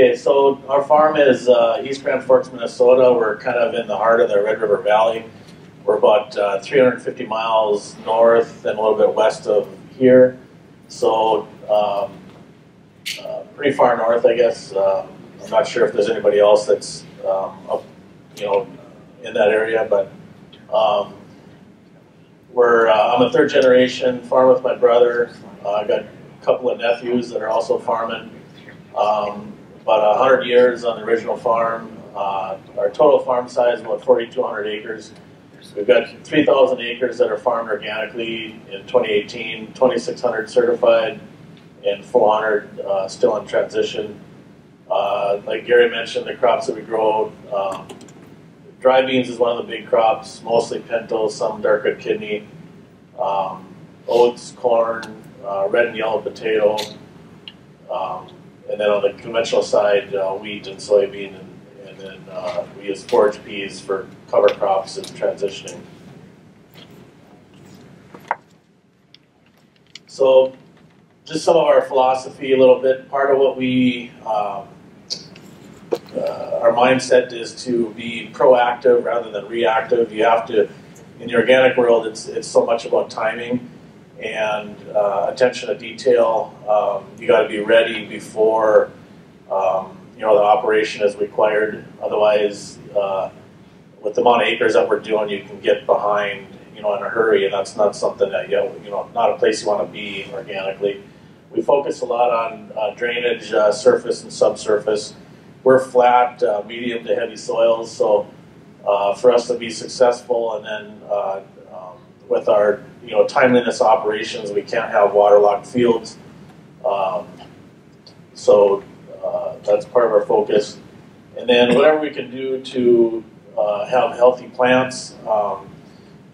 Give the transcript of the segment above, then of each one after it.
Okay, so our farm is uh, East Grand Forks, Minnesota. We're kind of in the heart of the Red River Valley. We're about uh, 350 miles north and a little bit west of here. So, um, uh, pretty far north, I guess. Uh, I'm not sure if there's anybody else that's um, up, you know, in that area, but um, we're. Uh, I'm a third generation farm with my brother. Uh, I got a couple of nephews that are also farming. Um, about 100 years on the original farm. Uh, our total farm size is about 4,200 acres. We've got 3,000 acres that are farmed organically in 2018, 2,600 certified, and 400 uh, still in transition. Uh, like Gary mentioned, the crops that we grow, um, dry beans is one of the big crops, mostly pinto, some dark red kidney, um, oats, corn, uh, red and yellow potato, um, and then on the conventional side, uh, wheat and soybean, and, and then uh, we use forage peas for cover crops and transitioning. So just some of our philosophy a little bit. Part of what we, um, uh, our mindset is to be proactive rather than reactive. You have to, in the organic world, it's, it's so much about timing and uh, attention to detail. Um, you got to be ready before um, you know the operation is required. Otherwise, uh, with the amount of acres that we're doing, you can get behind you know in a hurry, and that's not something that you know, you know not a place you want to be organically. We focus a lot on uh, drainage, uh, surface and subsurface. We're flat, uh, medium to heavy soils, so uh, for us to be successful, and then with our you know, timeliness operations. We can't have waterlogged fields. Um, so uh, that's part of our focus. And then whatever we can do to uh, have healthy plants um,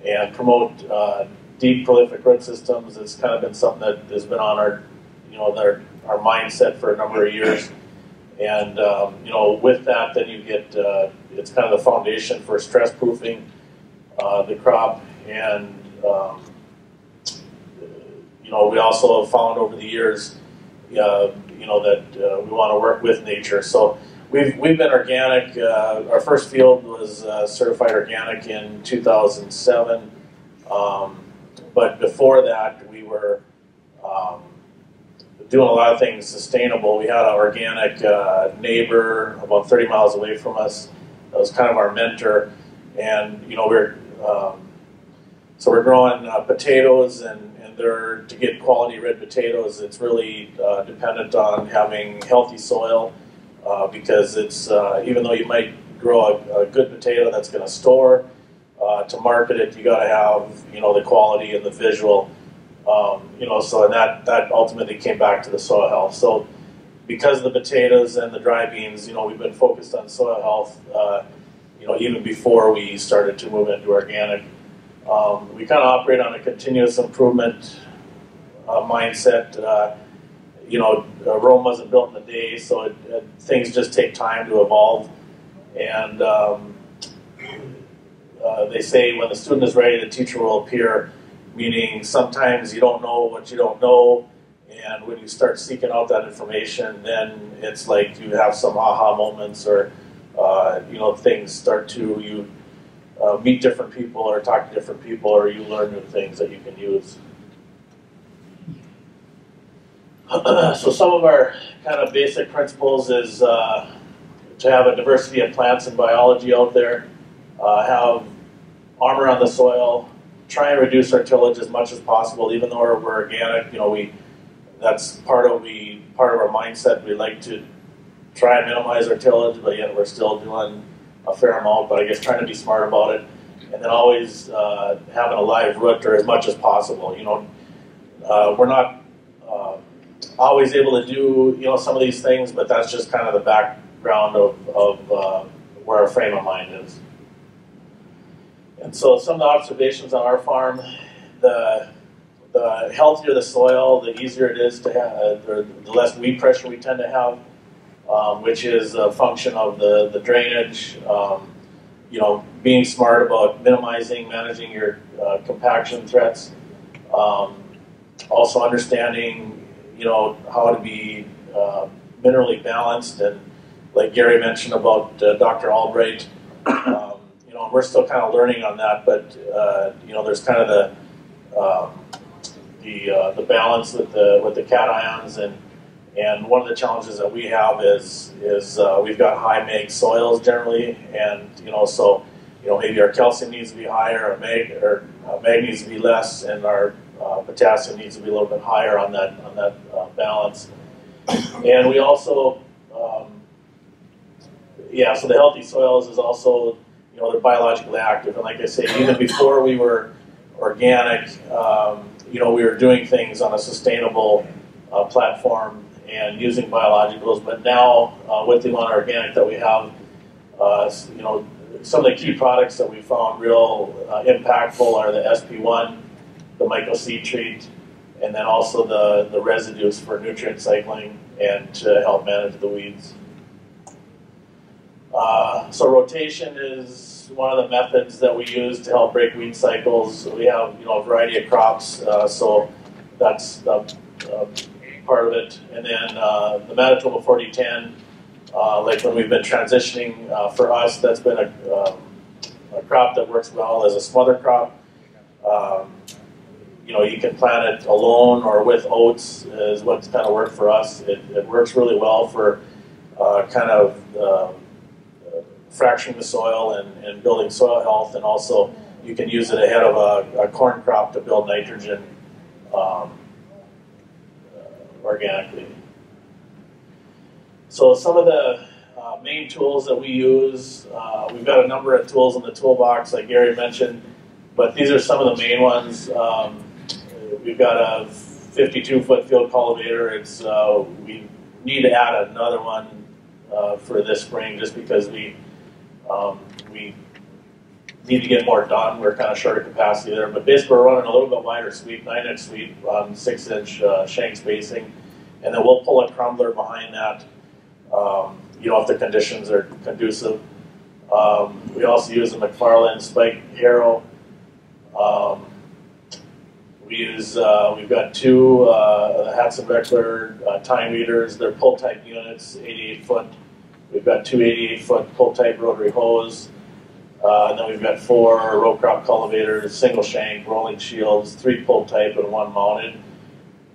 and promote uh, deep prolific root systems has kind of been something that has been on our, you know, our, our mindset for a number of years. And um, you know, with that, then you get uh, it's kind of the foundation for stress proofing uh, the crop and um, you know, we also have found over the years, uh, you know, that uh, we want to work with nature. So we've we've been organic. Uh, our first field was uh, certified organic in 2007, um, but before that, we were um, doing a lot of things sustainable. We had an organic uh, neighbor about 30 miles away from us. That was kind of our mentor, and you know, we're um, so we're growing uh, potatoes and there to get quality red potatoes, it's really uh, dependent on having healthy soil uh, because it's uh, even though you might grow a, a good potato that's going to store uh, to market it, you got to have you know the quality and the visual. Um, you know, so and that that ultimately came back to the soil health. So because of the potatoes and the dry beans, you know, we've been focused on soil health. Uh, you know, even before we started to move into organic. Um, we kind of operate on a continuous improvement uh, mindset. Uh, you know, Rome wasn't built in a day, so it, it, things just take time to evolve. And um, uh, they say when the student is ready, the teacher will appear, meaning sometimes you don't know what you don't know. And when you start seeking out that information, then it's like you have some aha moments or, uh, you know, things start to, you uh, meet different people or talk to different people or you learn new things that you can use. so some of our kind of basic principles is uh, to have a diversity of plants and biology out there, uh, have armor on the soil, try and reduce our tillage as much as possible, even though we're, we're organic. You know, we that's part of we part of our mindset. We like to try and minimize our tillage, but yet we're still doing a fair amount, but I guess trying to be smart about it. And then always uh, having a live root or as much as possible. You know, uh, we're not uh, always able to do, you know, some of these things, but that's just kind of the background of, of uh, where our frame of mind is. And so some of the observations on our farm, the, the healthier the soil, the easier it is to have, the less weed pressure we tend to have um, which is a function of the, the drainage, um, you know, being smart about minimizing, managing your uh, compaction threats, um, also understanding, you know, how to be uh, minerally balanced and like Gary mentioned about uh, Dr. Albrecht, um, you know, we're still kind of learning on that, but uh, you know, there's kind of the um, the uh, the balance with the with the cations and and one of the challenges that we have is is uh, we've got high mag soils generally, and you know, so you know maybe our calcium needs to be higher, our mag or uh, mag needs to be less, and our uh, potassium needs to be a little bit higher on that on that uh, balance. And we also, um, yeah, so the healthy soils is also you know they're biologically active, and like I say, even before we were organic, um, you know, we were doing things on a sustainable uh, platform and using biologicals. But now, uh, with the amount of organic that we have, uh, you know, some of the key products that we found real uh, impactful are the SP1, the myco treat, and then also the, the residues for nutrient cycling and to help manage the weeds. Uh, so rotation is one of the methods that we use to help break weed cycles. We have you know a variety of crops, uh, so that's uh, part of it. And then uh, the Manitoba 4010, uh, like when we've been transitioning, uh, for us, that's been a, um, a, crop that works well as a smother crop. Um, you know, you can plant it alone or with oats is what's kind of worked for us. It, it works really well for uh, kind of um, fracturing the soil and, and, building soil health, and also you can use it ahead of a, a corn crop to build nitrogen. Um, organically. So some of the uh, main tools that we use, uh, we've got a number of tools in the toolbox, like Gary mentioned, but these are some of the main ones. Um, we've got a 52-foot field cultivator. It's uh, we need to add another one uh, for this spring, just because we um, we need to get more done. We're kind of short of capacity there. But basically, we're running a little bit wider sweep, 9 inch sweep on 6 inch uh, shank spacing. And then we'll pull a crumbler behind that, um, you know, if the conditions are conducive. Um, we also use a McFarlane spike harrow. Um, we use, uh, we've got two uh, Hatzenbichler uh, tine weeders. They're pull type units, 88 foot. We've got two 88 foot pull type rotary hoes. Uh, and then we've got four row crop cultivators, single shank, rolling shields, three pull type, and one mounted.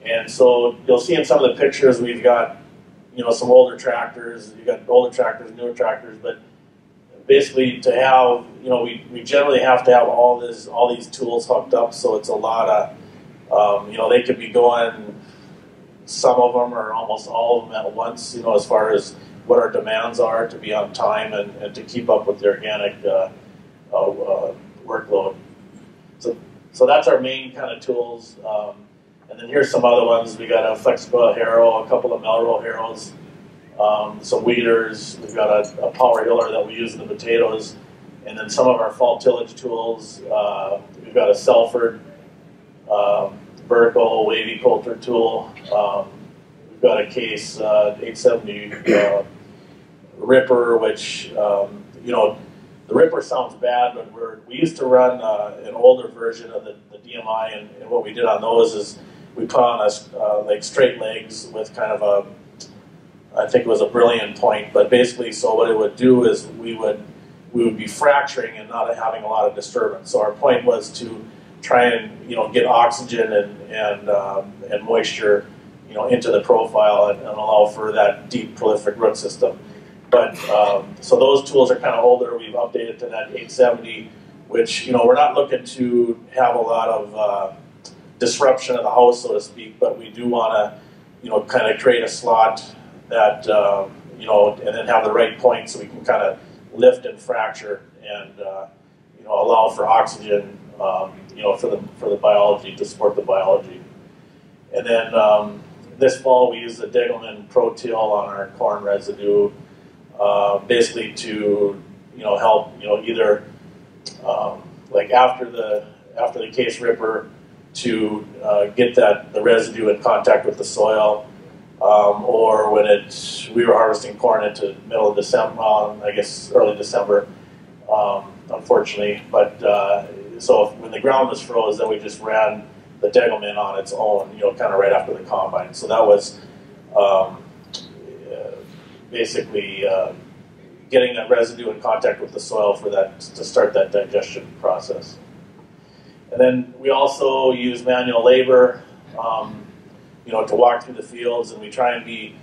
And so you'll see in some of the pictures we've got, you know, some older tractors. You've got older tractors, newer tractors, but basically to have, you know, we, we generally have to have all this, all these tools hooked up. So it's a lot of, um, you know, they could be going, some of them or almost all of them at once. You know, as far as what our demands are to be on time and, and to keep up with the organic uh, uh, workload. So, so that's our main kind of tools. Um, and then here's some other ones. We got a flexible harrow, a couple of Melrose harrows, um, some weeders. We've got a, a, power hiller that we use in the potatoes, and then some of our fall tillage tools. Uh, we've got a Salford um, vertical wavy coulter tool. Um, we've got a case uh, 870 uh, Ripper, which um, you know the Ripper sounds bad, but we're, we used to run uh, an older version of the, the DMI, and, and, what we did on those is we put on a, uh, like straight legs with kind of a, I think it was a brilliant point, but basically, so what it would do is we would we would be fracturing and not having a lot of disturbance. So our point was to try and you know get oxygen and and um, and moisture you know into the profile and, and allow for that deep prolific root system. But um, so those tools are kind of older. We've updated to that 870, which you know we're not looking to have a lot of uh, disruption of the house, so to speak. But we do want to, you know, kind of create a slot that um, you know, and then have the right point so we can kind of lift and fracture and uh, you know allow for oxygen, um, you know, for the for the biology to support the biology. And then um, this fall we use the Degelman Pro Till on our corn residue. Uh, basically to you know help you know either um, like after the after the case ripper to uh, get that the residue in contact with the soil, um, or when it we were harvesting corn into middle of December, um, I guess early December, um, unfortunately. But uh, so when the ground was froze, then we just ran the Degelman on its own, you know, kind of right after the combine. So that was um, basically uh, getting that residue in contact with the soil for that to start that digestion process. And then we also use manual labor, um, you know, to walk through the fields, and we try and be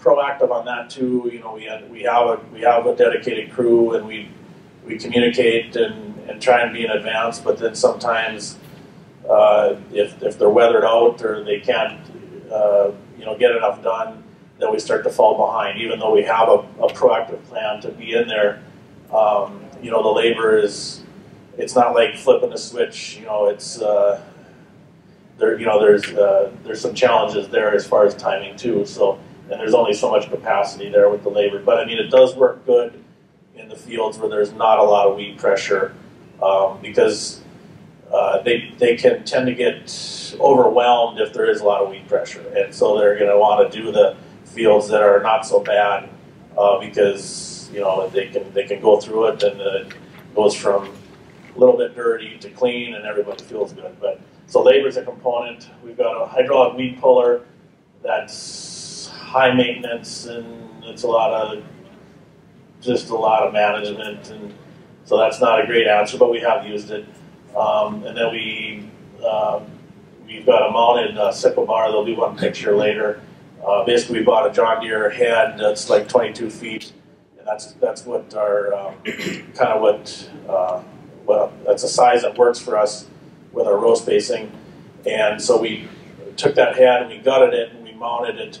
proactive on that too. You know, we have, we have a we have a dedicated crew, and we we communicate and, and try and be in advance. But then sometimes, uh, if if they're weathered out or they can't, uh, you know, get enough done, then we start to fall behind. Even though we have a, a proactive plan to be in there, um, you know, the labor is. It's not like flipping a switch. You know, it's uh, there. You know, there's uh, there's some challenges there as far as timing too. So and there's only so much capacity there with the labor. But I mean, it does work good in the fields where there's not a lot of weed pressure um, because uh, they they can tend to get overwhelmed if there is a lot of weed pressure, and so they're going to want to do the fields that are not so bad uh, because you know they can they can go through it and it goes from a little bit dirty to clean and everybody feels good. But so labor is a component. We've got a hydraulic weed puller that's high maintenance and it's a lot of just a lot of management and so that's not a great answer, but we have used it. Um, and then we um, we've got a mounted uh, sickle bar. There'll be one picture later. Uh, basically, we bought a John Deere head that's like 22 feet, and that's that's what our um, kind of what uh, well that's a size that works for us with our row spacing. And so we took that head and we gutted it and we mounted it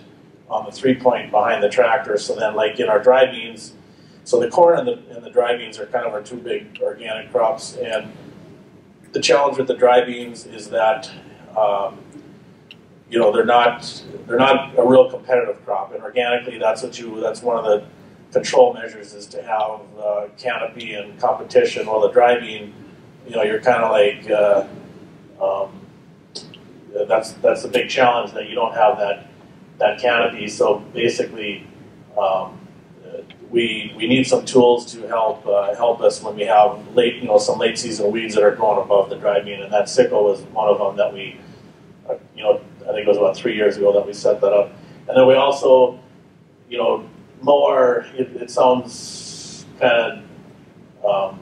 on the three point behind the tractor. So then, like in our dry beans, so the corn and the, and the dry beans are kind of our two big organic crops. And the challenge with the dry beans is that um, you know they're not they're not a real competitive crop. And organically, that's what you that's one of the control measures is to have uh, canopy and competition. Well, the dry bean, you know, you're kind of like uh, um, that's that's the big challenge that you don't have that that canopy. So basically, um, we we need some tools to help uh, help us when we have late you know some late season weeds that are growing above the dry bean, and that sickle was one of them that we uh, you know I think it was about three years ago that we set that up, and then we also you know mow our it, it sounds kind of um,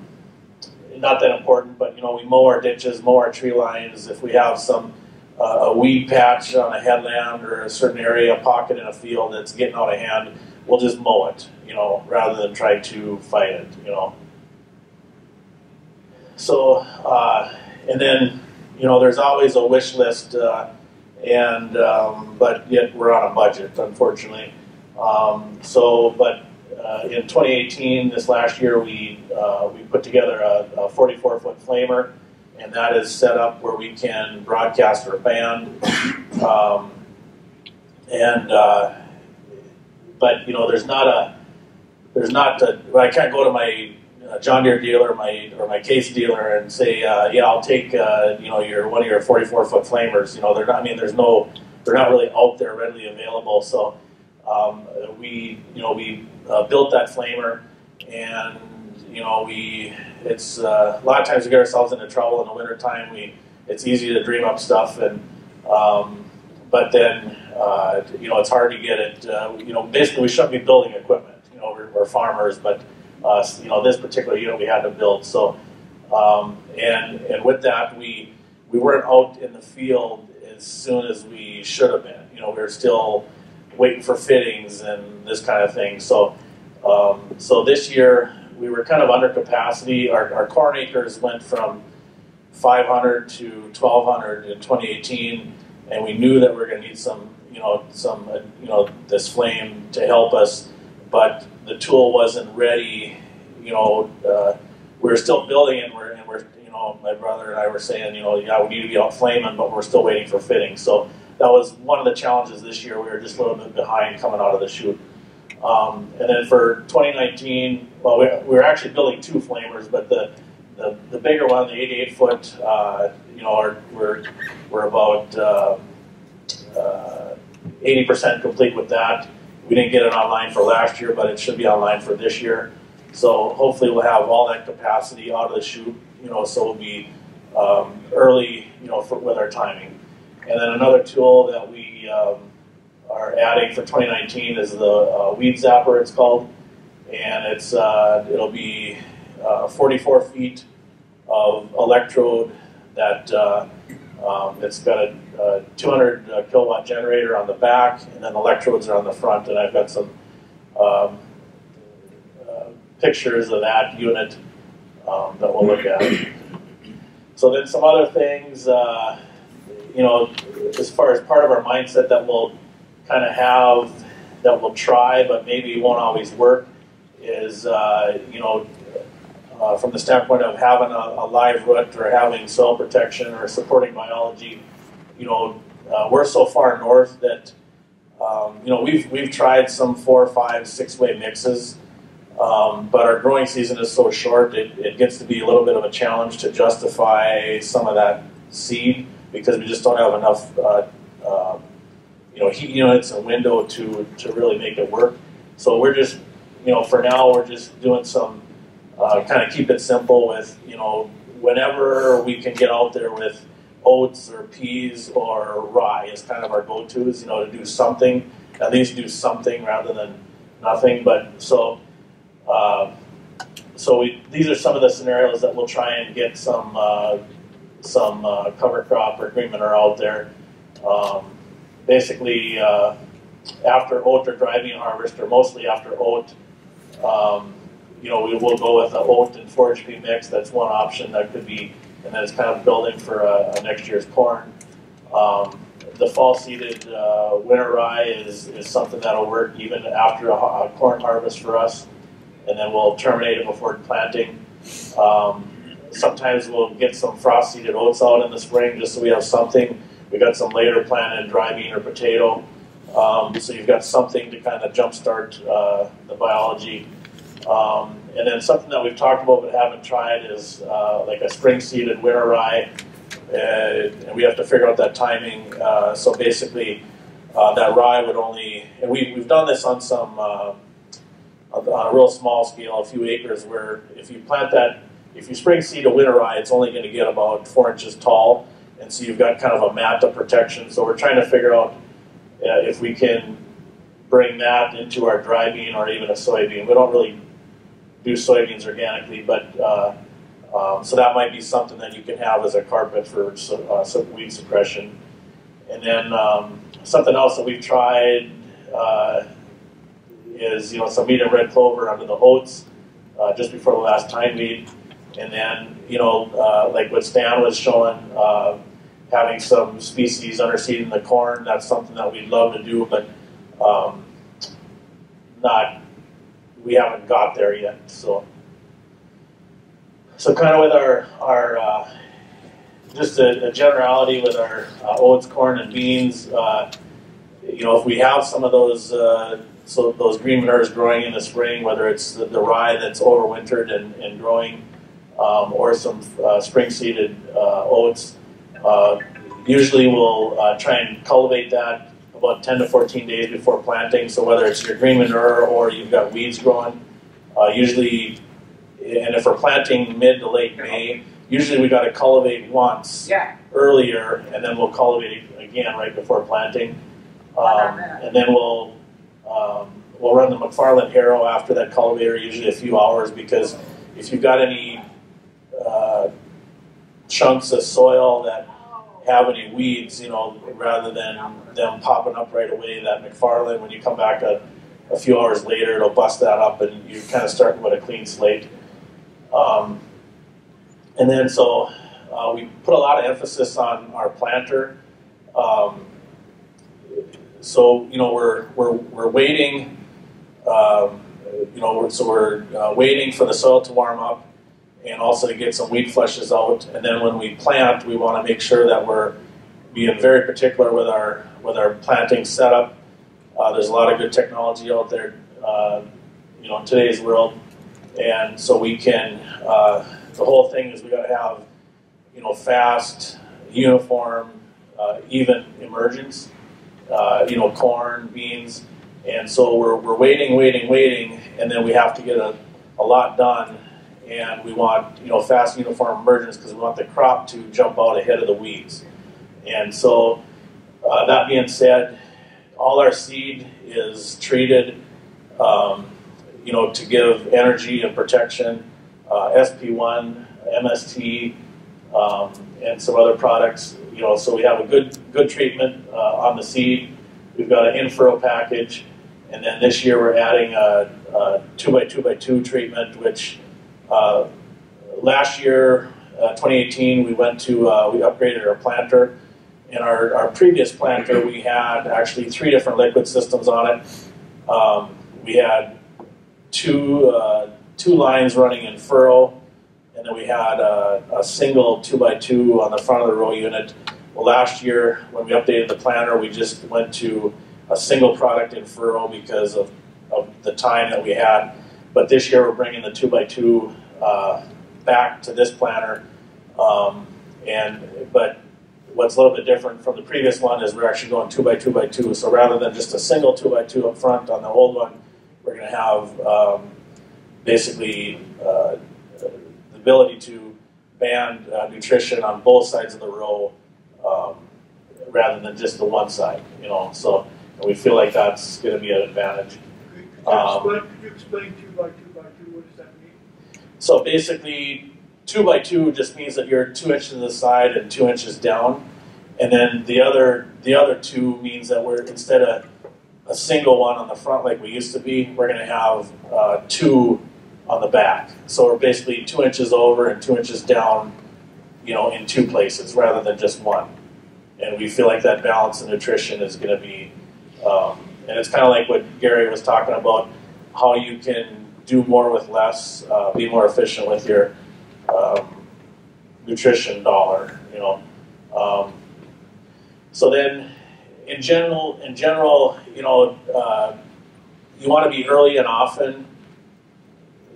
not that important, but you know we mow our ditches, mow our tree lines if we have some uh, a weed patch on a headland or a certain area, a pocket in a field that's getting out of hand, we'll just mow it, you know, rather than try to fight it, you know. So, uh, and then, you know, there's always a wish list, uh, and um, but yet we're on a budget, unfortunately. Um, so, but uh, in 2018, this last year, we uh, we put together a 44 foot flamer and that is set up where we can broadcast our band. Um, and uh, but you know, there's not a there's not a, I can't go to my John Deere dealer, my or my case dealer, and say, uh, yeah, I'll take uh, you know your one of your 44 foot flamers. You know, they're not. I mean, there's no, they're not really out there readily available. So um, we you know we uh, built that flamer and you know, we it's uh, a lot of times we get ourselves into trouble in the wintertime. We it's easy to dream up stuff, and um, but then uh, you know it's hard to get it. You know, basically we shouldn't be building equipment. You know, we're, we're farmers, but uh, you know this particular unit we had to build. So um, and and with that we we weren't out in the field as soon as we should have been. You know, we were still waiting for fittings and this kind of thing. So um, so this year we were kind of under capacity. Our, our corn acres went from 500 to 1200 in 2018, and we knew that we were going to need some, you know, some, uh, you know, this flame to help us, but the tool wasn't ready. You know, uh, we were still building and we're, and we're, you know, my brother and I were saying, you know, yeah, we need to be out flaming, but we're still waiting for fitting. So that was one of the challenges this year. We were just a little bit behind coming out of the chute. Um, and then for 2019, well, we, we, were actually building two flamers, but the the, the bigger one, the 88 foot, uh, you know, are, we're we're about 80% uh, uh, complete with that. We didn't get it online for last year, but it should be online for this year. So hopefully we'll have all that capacity out of the chute, you know, so we'll be um, early, you know, for, with our timing. And then another tool that we um, are adding for 2019 is the uh, weed zapper. It's called, and it's uh, it'll be uh, 44 feet of electrode that uh, um, it's got a, a 200 uh, kilowatt generator on the back, and then electrodes are on the front. And I've got some um, uh, pictures of that unit um, that we'll look at. So then some other things, uh, you know, as far as part of our mindset that we'll kind of have, that we'll try, but maybe won't always work, is, uh, you know, uh, from the standpoint of having a, a, live root or having soil protection or supporting biology, you know, uh, we're so far north that, um, you know, we've, we've tried some four, five, six way mixes, um, but our growing season is so short, it, it gets to be a little bit of a challenge to justify some of that seed because we just don't have enough, uh, uh, you know, heat units and window to, to really make it work. So we're just, you know, for now, we're just doing some uh, kind of keep it simple with, you know, whenever we can get out there with oats or peas or rye is kind of our go-tos, you know, to do something, at least do something rather than nothing. But so, uh, so we, these are some of the scenarios that we'll try and get some uh, some uh, cover crop or green manure out there. Um, basically, uh, after oat or dry bean harvest, or mostly after oat, um, you know, we will go with the oat and forage mix. That's one option that could be, and then it's kind of building for a next year's corn. Um, the fall seeded uh, winter rye is, is something that'll work even after a, a, corn harvest for us, and then we'll terminate it before planting. Um, sometimes we'll get some frost seeded oats out in the spring just so we have something. We got some later planted dry bean or potato, um, so you've got something to kind of jumpstart uh, the biology um, and then something that we've talked about but haven't tried is uh, like a spring seeded winter rye. And we have to figure out that timing. Uh, so basically, uh, that rye would only, and we, we've done this on some, uh, on a real small scale, a few acres, where if you plant that, if you spring seed a winter rye, it's only going to get about four inches tall. And so you've got kind of a mat of protection. So we're trying to figure out uh, if we can bring that into our dry bean or even a soybean. We don't really do soybeans organically, but uh, um, so that might be something that you can have as a carpet for uh, weed suppression. And then um, something else that we've tried uh, is you know some medium red clover under the oats uh, just before the last tine weed. And then you know like what Stan was showing, having some species underseeding the corn. That's something that we'd love to do, but um, not we haven't got there yet. So, so kind of with our our uh, just a, a, generality with our uh, oats, corn, and beans. Uh, you know, if we have some of those uh, so those green manures growing in the spring, whether it's the, the rye that's overwintered and, and growing, um, or some uh, spring seeded uh, oats. usually, we'll try and cultivate that about 10 to 14 days before planting. So whether it's your green manure or you've got weeds growing, uh, usually, and if we're planting mid to late May, usually we've got to cultivate once yeah. earlier, and then we'll cultivate again right before planting. Um, and then we'll um, we'll run the McFarlane harrow after that cultivator, usually a few hours, because if you've got any uh, chunks of soil that have any weeds, you know, rather than them popping up right away, that McFarlane, when you come back a, a few hours later, it'll bust that up and you're kind of starting with a clean slate. Um, and then so uh, we put a lot of emphasis on our planter. Um, so, you know, we're, we're, we're waiting, um, you know, so we're uh, waiting for the soil to warm up and also to get some weed flushes out. And then when we plant, we want to make sure that we're being very particular with our with our planting setup. Uh, there's a lot of good technology out there, uh, you know, in today's world, and so we can. Uh, the whole thing is we got to have, you know, fast, uniform, uh, even emergence. Uh, you know, corn, beans, and so we're, we're waiting, waiting, waiting, and then we have to get a, a lot done and we want you know fast uniform emergence because we want the crop to jump out ahead of the weeds. And so, uh, that being said, all our seed is treated, um, you know, to give energy and protection. Uh, SP1, MST, um, and some other products. You know, so we have a good good treatment uh, on the seed. We've got an in-furrow package, and then this year we're adding a, a two by two by two treatment, which uh, last year, uh, 2018, we went to uh, we upgraded our planter. In our, our previous planter, we had actually three different liquid systems on it. Um, we had two uh, two lines running in furrow and then we had a, a single two by two on the front of the row unit. Well, last year when we updated the planter, we just went to a single product in furrow because of, of the time that we had. But this year we're bringing the two by two uh, back to this planter. Um, and but what's a little bit different from the previous one is we're actually going two by two by two. So rather than just a single two by two up front on the old one, we're going to have um, basically uh, ability to band uh, nutrition on both sides of the row um, rather than just the one side, you know. So we feel like that's going to be an advantage. Could you, Um, explain, could you explain two by two by two? What does that mean? So basically, two by two just means that you're two inches to the side and two inches down, and then the other the other two means that we're instead of a single one on the front like we used to be, we're going to have uh, two on the back. So we're basically two inches over and two inches down, you know, in two places rather than just one. And we feel like that balance in nutrition is going to be, um, and it's kind of like what Gary was talking about, how you can do more with less, uh, be more efficient with your um, nutrition dollar, you know. Um, so then, in general, in general, you know, uh, you want to be early and often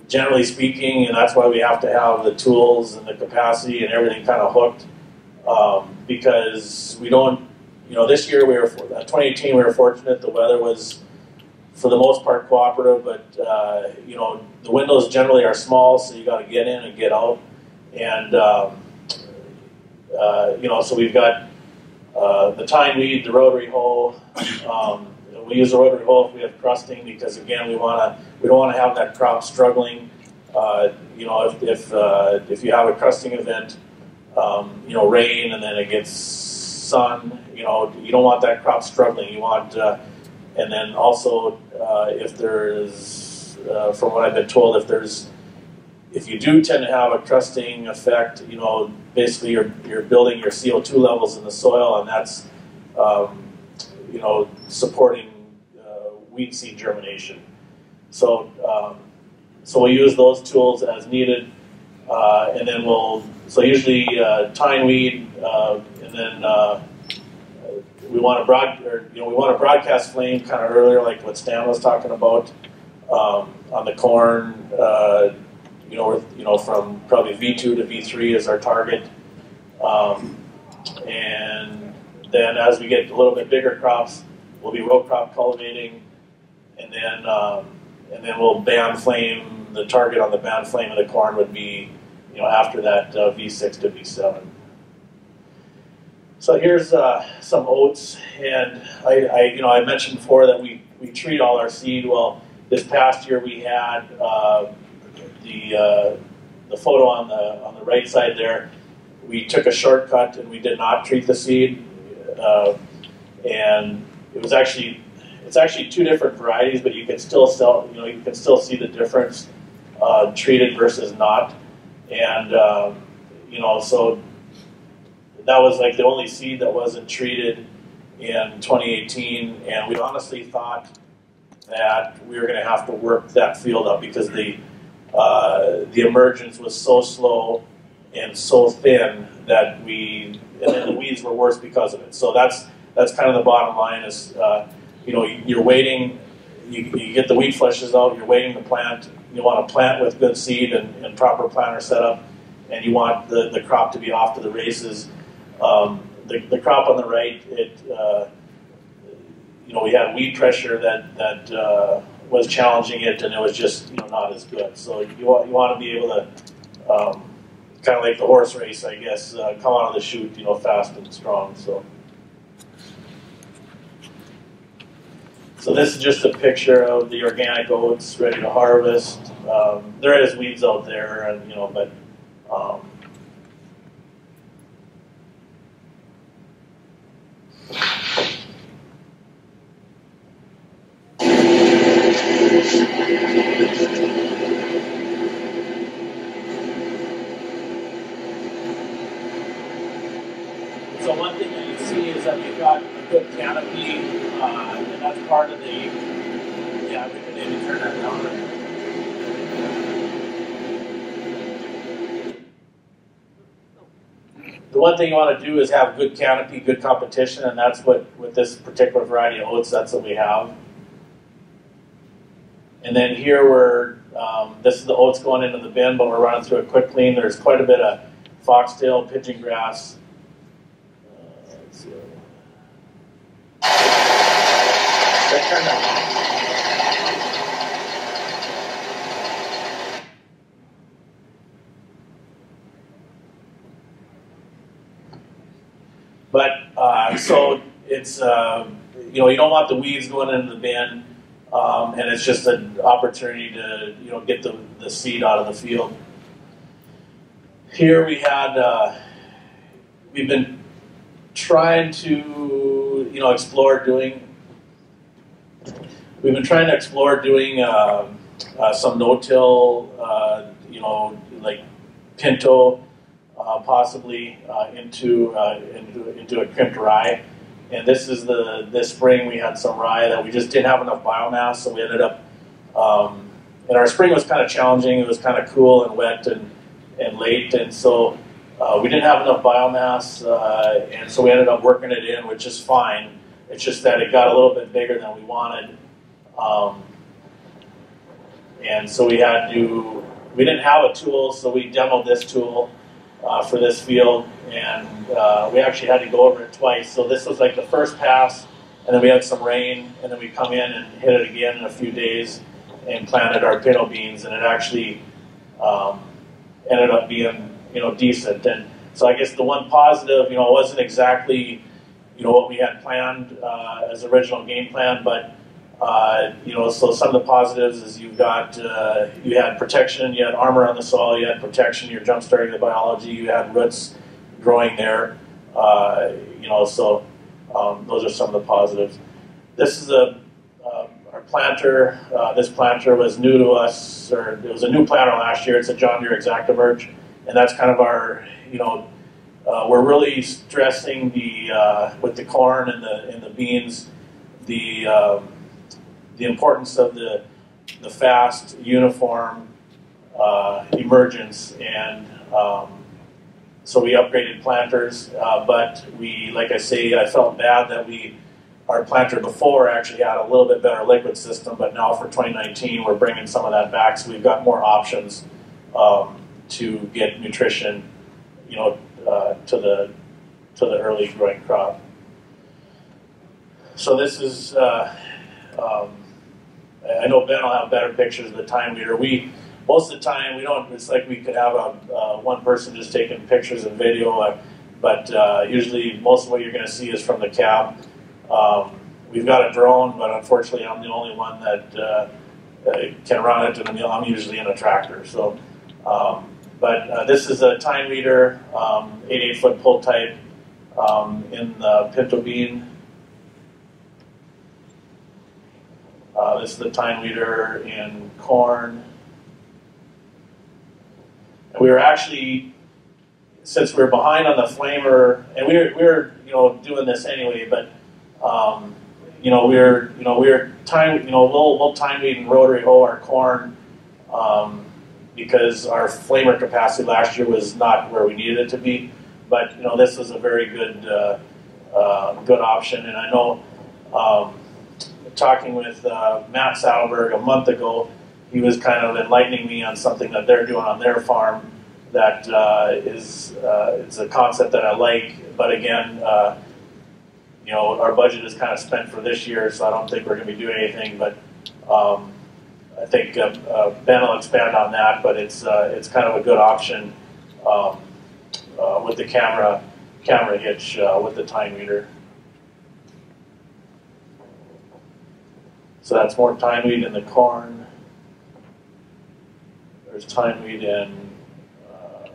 generally speaking, and that's why we have to have the tools and the capacity and everything kind of hooked. Um, because we don't, you know, this year we were, uh, 2018, we were fortunate. The weather was, for the most part, cooperative, but uh, you know, the windows generally are small, so you got to get in and get out. And um, uh, you know, so we've got uh, the tine weed, the rotary hoe. Um, we use a rotary hoe if we have crusting because again, we want to we don't want to have that crop struggling. Uh, you know, if if, uh, if you have a crusting event, um, you know, rain and then it gets sun, you know, you don't want that crop struggling. You want, uh, and then also uh, if there's, uh, from what I've been told, if there's if you do tend to have a crusting effect, you know, basically you're, you're building your CO2 levels in the soil, and that's, um, you know, supporting uh, weed seed germination. So, um, so we'll use those tools as needed, uh, and then we'll, so usually uh, tine weed, uh, and then uh, we want to broad, or, you know, we want to broadcast flame kind of earlier, like what Stan was talking about um, on the corn. Uh, you know, you know, from probably V2 to V3 is our target. Um, and then as we get a little bit bigger crops, we'll be row crop cultivating, and then um, and then we'll band flame. The target on the band flame of the corn would be, you know, after that uh, V6 to V7. So here's uh, some oats, and I, I, you know, I mentioned before that we, we treat all our seed. Well, this past year we had uh, the uh, the photo on the on the right side there. We took a shortcut and we did not treat the seed, uh, and it was actually it's actually two different varieties, but you can still sell you know you can still see the difference uh, treated versus not, and um, you know so that was like the only seed that wasn't treated in 2018, and we honestly thought that we were going to have to work that field up because the uh, the emergence was so slow and so thin that we and then the weeds were worse because of it. So that's that's kind of the bottom line is uh, you know you're waiting you, you get the weed flushes out you're waiting to plant you want to plant with good seed and, and proper planter setup and you want the, the crop to be off to the races um, the, the crop on the right it uh, you know we had weed pressure that that uh, was challenging it, and it was just you know not as good. So you want you want to be able to um, kind of like the horse race, I guess, uh, come out of the chute, you know, fast and strong. So So this is just a picture of the organic oats ready to harvest. Um, there is weeds out there, and you know, but um, So one thing that you see is that we've got a good canopy, uh, and that's part of the, yeah, we can maybe turn that down. One thing you want to do is have good canopy, good competition, and that's what, with this particular variety of oats, that's what we have. And then here we're, um, this is the oats going into the bin, but we're running through a quick clean. There's quite a bit of foxtail, pigeon grass, uh, let's see. Did I turn that on? But uh, so it's uh, you know you don't want the weeds going into the bin, um, and it's just an opportunity to you know get the, the seed out of the field. Here we had uh, we've been trying to you know explore doing we've been trying to explore doing uh, uh, some no-till uh, you know like pinto possibly uh, into, uh, into into a crimped rye and this is the this spring we had some rye that we just didn't have enough biomass so we ended up um, and our spring was kind of challenging it was kind of cool and wet and and late and so uh, we didn't have enough biomass, uh, and so we ended up working it in, which is fine. It's just that it got a little bit bigger than we wanted, um, and so we had to. We didn't have a tool, so we demoed this tool uh, for this field, and uh, we actually had to go over it twice. So this was like the first pass, and then we had some rain, and then we come in and hit it again in a few days, and planted our pinto beans, and it actually um, ended up being you know, decent. And so I guess the one positive, you know, it wasn't exactly, you know, what we had planned uh, as original game plan, but uh, you know, so some of the positives is you've got uh, you had protection, you had armor on the soil, you had protection, you're jump starting the biology, you had roots growing there, uh, you know, so um, those are some of the positives. This is a uh, our planter. Uh, this planter was new to us, or it was a new planter last year. It's a John Deere ExactEmerge and that's kind of our, you know, uh, we're really stressing the uh, with the corn and the and the beans, the um, the importance of the the fast, uniform uh, emergence, and um, so we upgraded planters. Uh, but we, like I say, I felt bad that we our planter before actually had a little bit better liquid system, but now for 2019 we're bringing some of that back, so we've got more options. Um, to get nutrition, you know, uh, to the to the early growing crop. So this is, uh, um, I know Ben will have better pictures of the tine weeder. We most of the time we don't. It's like we could have a uh, one person just taking pictures and video, uh, but uh, usually most of what you're going to see is from the cab. Um, we've got a drone, but unfortunately I'm the only one that uh, can run it, and I'm usually in a tractor. So. Um, but uh, this is a tine weeder, um, 88 foot pull type um, in the pinto bean. Uh, this is the tine weeder in corn. And we were actually, since we were behind on the flamer, and we were, we were you know doing this anyway, but um, you know we were you know we were time you know we'll, we'll tine weed and rotary hoe our corn. Um, because our flamer capacity last year was not where we needed it to be. But you know, this is a very good uh, uh, good option, and I know um, talking with uh, Matt Saddleberg a month ago, he was kind of enlightening me on something that they're doing on their farm that uh, is uh, it's a concept that I like, but again. Uh, you know, our budget is kind of spent for this year, so I don't think we're going to be doing anything. But um, I think uh, uh, Ben will expand on that, but it's it's kind of a good option um, with the camera camera hitch with the tine weeder. So that's more tine weed in the corn. There's tine weed in, uh,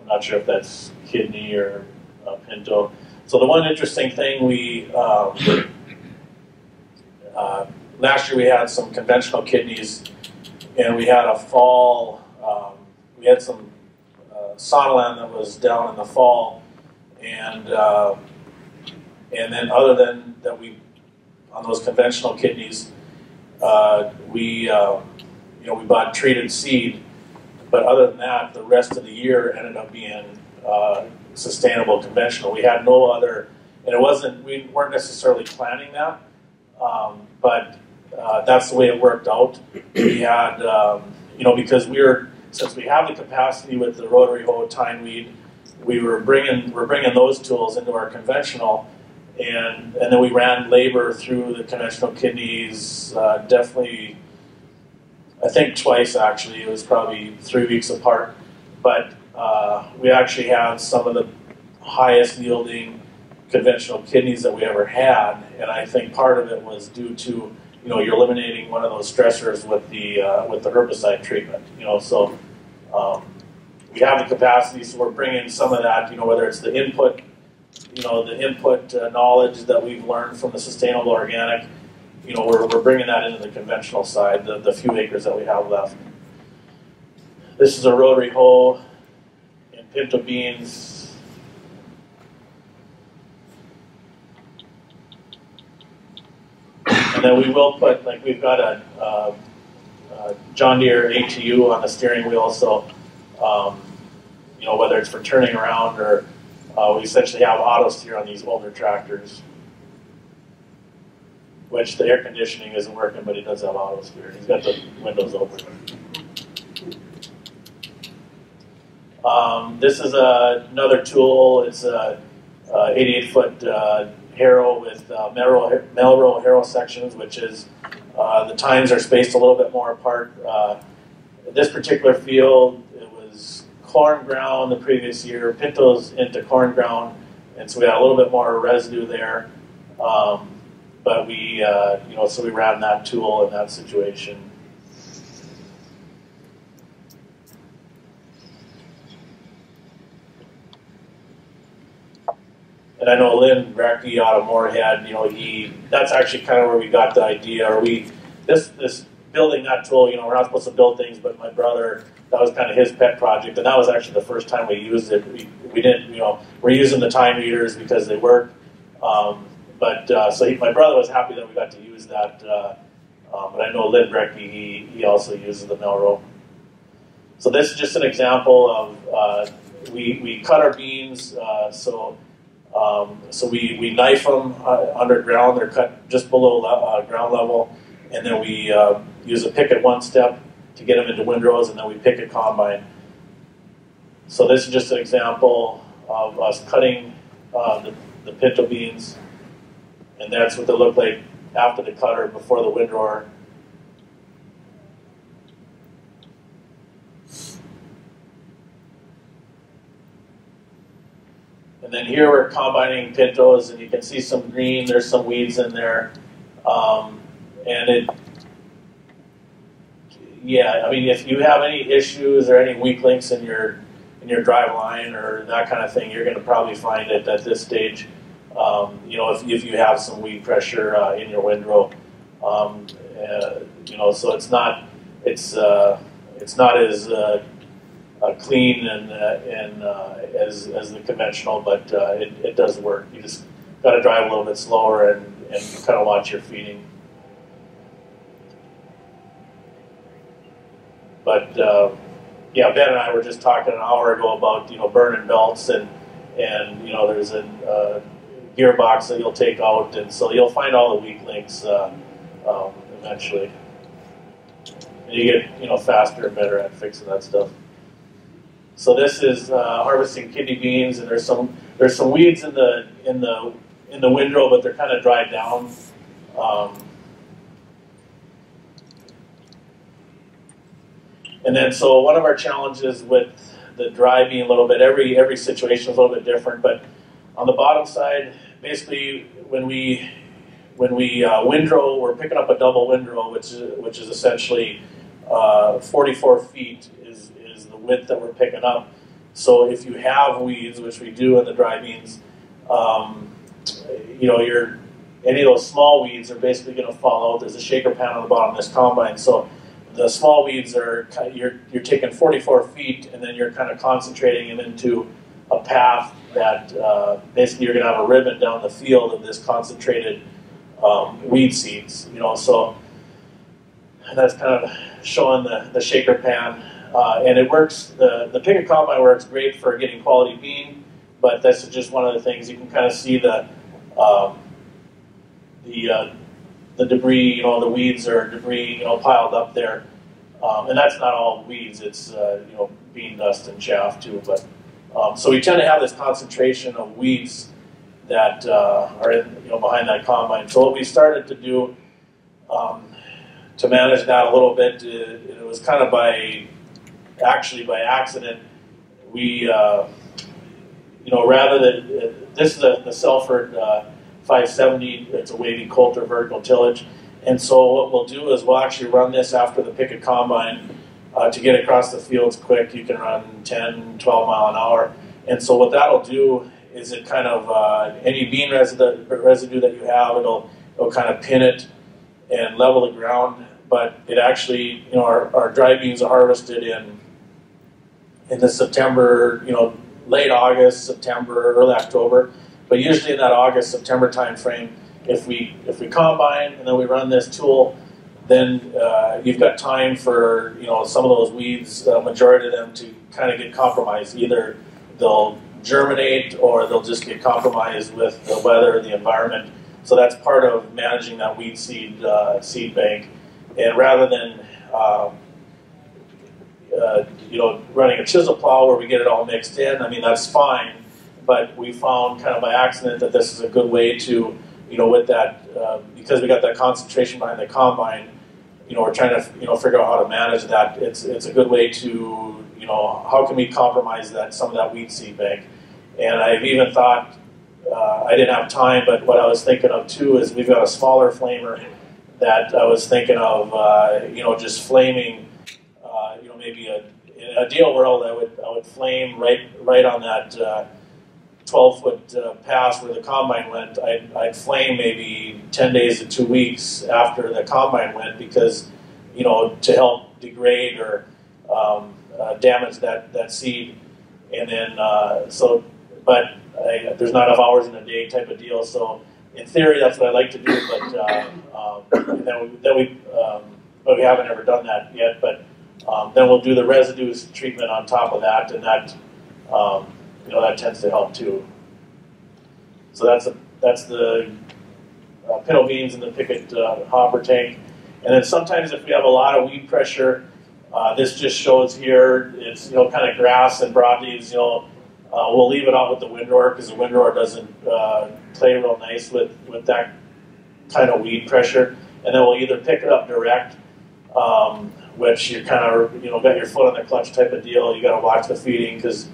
I'm not sure if that's kidney or uh, pinto. So the one interesting thing we, um, uh, last year we had some conventional kidneys and we had a fall, um, we had some uh, that was down in the fall and uh, and then other than that we on those conventional kidneys, uh, we uh, you know we bought treated seed, but other than that, the rest of the year ended up being uh, sustainable conventional. We had no other, and it wasn't we weren't necessarily planning that, um, but uh, that's the way it worked out. We had um, you know because we were since we have the capacity with the rotary hoe tine weed, we were bringing we're bringing those tools into our conventional and and then we ran labor through the conventional kidneys. Uh, definitely, I think twice actually. It was probably three weeks apart, but uh, we actually had some of the highest yielding conventional kidneys that we ever had, and I think part of it was due to you know you're eliminating one of those stressors with the uh, with the herbicide treatment. You know, so. Um, we have the capacity, so we're bringing some of that, you know, whether it's the input you know, the input uh, knowledge that we've learned from the sustainable organic, you know, we're, we're bringing that into the conventional side, the, the few acres that we have left. This is a rotary hoe in pinto beans. And then we will put, like we've got a, John Deere ATU on the steering wheel, so, um, you know, whether it's for turning around or uh, we essentially have auto steer on these older tractors, which the air conditioning isn't working, but he does have auto steer. He's got the windows open. Um, this is a, another tool. It's a, 88 foot uh, harrow with uh, Melroe harrow sections, which is uh, the tines are spaced a little bit more apart. Uh, this particular field, corn ground the previous year, pintos into corn ground, and so we had a little bit more residue there. Um, but we, uh, you know, so we ran that tool in that situation. And I know Lynn Brecky out of Moorhead, you know, he, that's actually kind of where we got the idea, or we, this, this building that tool, you know, we're not supposed to build things, but my brother, that was kind of his pet project, and that was actually the first time we used it. We, we didn't, you know, we're using the tine weeders because they work. Um, but uh, so he, my brother was happy that we got to use that. Uh, um, but I know Lynn Brecky, he, he also uses the Melroe. So this is just an example of uh, we, we cut our beans. Uh, so um, so we, we knife them uh, underground. They're cut just below uh, ground level, and then we use a Pickett one step to get them into windrows, and then we Pickett combine. So this is just an example of us cutting uh, the, the pinto beans, and that's what they look like after the cutter, before the windrower. And then here we're combining pintos, and you can see some green, there's some weeds in there. Um, and it yeah, I mean, if you have any issues or any weak links in your in your drive line or that kind of thing, you're going to probably find it at this stage. Um, you know, if, if you have some weed pressure uh, in your windrow, um, uh, you know, so it's not it's uh, it's not as uh, uh, clean and uh, and as as the conventional, but it, it does work. You just got to drive a little bit slower and, and kind of watch your feeding. But uh, yeah, Ben and I were just talking an hour ago about you know burning belts and and you know there's a uh, gearbox that you'll take out, and so you'll find all the weak links uh, um, eventually. And you get you know faster and better at fixing that stuff. So this is uh, harvesting kidney beans, and there's some there's some weeds in the in the in the windrow, but they're kind of dried down. Um, And then so one of our challenges with the dry being a little bit, every, every situation is a little bit different, but on the bottom side, basically when we, when we uh, windrow, we're picking up a double windrow, which is, which is essentially uh, 44 feet is, is the width that we're picking up. So if you have weeds, which we do in the dry beans, um, you know, you're, any of those small weeds are basically going to fall out. There's a shaker pan on the bottom of this combine. So the small weeds are, you're, you're taking 44 feet and then you're kind of concentrating them into a path that uh, basically you're going to have a ribbon down the field of this concentrated um, weed seeds. You know, so that's kind of showing the, the shaker pan. Uh, and it works, the, the Pickett combine works great for getting quality bean, but that's just one of the things. You can kind of see the, um, the, uh, the debris, you know, the weeds or debris, you know, piled up there. Um, and that's not all weeds, it's, uh, you know, bean dust and chaff too. But um, So we tend to have this concentration of weeds that uh, are in, you know, behind that combine. So what we started to do um, to manage that a little bit, it, it, was kind of by, actually by accident, we, uh, you know, rather than, uh, this is a, the Salford uh, 570, it's a wavy coulter vertical tillage. And so what we'll do is we'll actually run this after the Pickett combine uh, to get across the fields quick. You can run 10, 12 mile an hour. And so what that'll do is it kind of, uh, any bean residue, residue that you have, it'll, it'll kind of pin it and level the ground. But it actually, you know, our, our dry beans are harvested in in the September, you know, late August, September, early October. But usually in that August, September timeframe, if we if we combine and then we run this tool, then uh, you've got time for you know some of those weeds, the majority of them, to kind of get compromised. Either they'll germinate or they'll just get compromised with the weather, and the environment. So that's part of managing that weed seed uh, seed bank. And rather than um, uh, you know running a chisel plow where we get it all mixed in, I mean that's fine. But we found kind of by accident that this is a good way to you know with that uh, because we got that concentration behind the combine. You know we're trying to you know figure out how to manage that. It's it's a good way to you know how can we compromise that some of that weed seed bank. And I've even thought uh, I didn't have time, but what I was thinking of too is we've got a smaller flamer that I was thinking of, uh, you know, just flaming, uh, you know, maybe a, in a deal world, I would I would flame right right on that uh, 12 foot uh, pass where the combine went. I'd, I'd flame maybe 10 days to two weeks after the combine went because, you know, to help degrade or um, uh, damage that that seed, and then so, but I, there's not enough hours in a day type of deal, so in theory, that's what I like to do, but uh, um, then we, then we um, but we haven't ever done that yet. But um, then we'll do the residues treatment on top of that, and that um, you know that tends to help too. So that's a, that's the uh, beans in the Pickett uh, hopper tank, and then sometimes if we have a lot of weed pressure, uh, this just shows here it's you know kind of grass and broadleaves, you know uh, we'll leave it out with the windrower because the windrower doesn't uh, play real nice with, with that kind of weed pressure. And then we'll either pick it up direct, um, which you kind of you know got your foot on the clutch type of deal. You got to watch the feeding because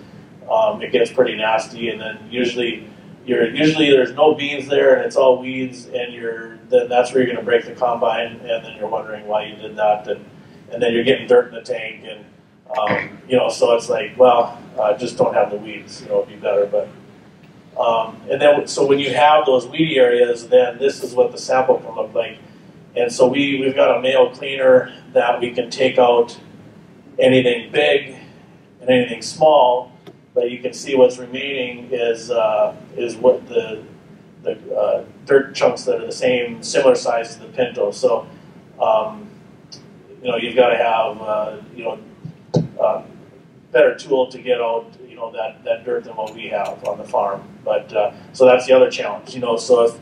um, it gets pretty nasty. And then usually you're usually there's no beans there and it's all weeds, and you're then that's where you're going to break the combine, and then you're wondering why you did that, and and then you're getting dirt in the tank and um, you know, so it's like, well, uh, just don't have the weeds. You know, it'd be better. But um, and then so when you have those weedy areas, then this is what the sample can look like. And so we we've got a male cleaner that we can take out anything big and anything small, but you can see what's remaining is uh, is what the the uh, dirt chunks that are the same similar size to the pinto. So um, you know you've got to have uh, you know uh, better tool to get out, you know, that, that dirt than what we have on the farm. But uh, so that's the other challenge, you know. So if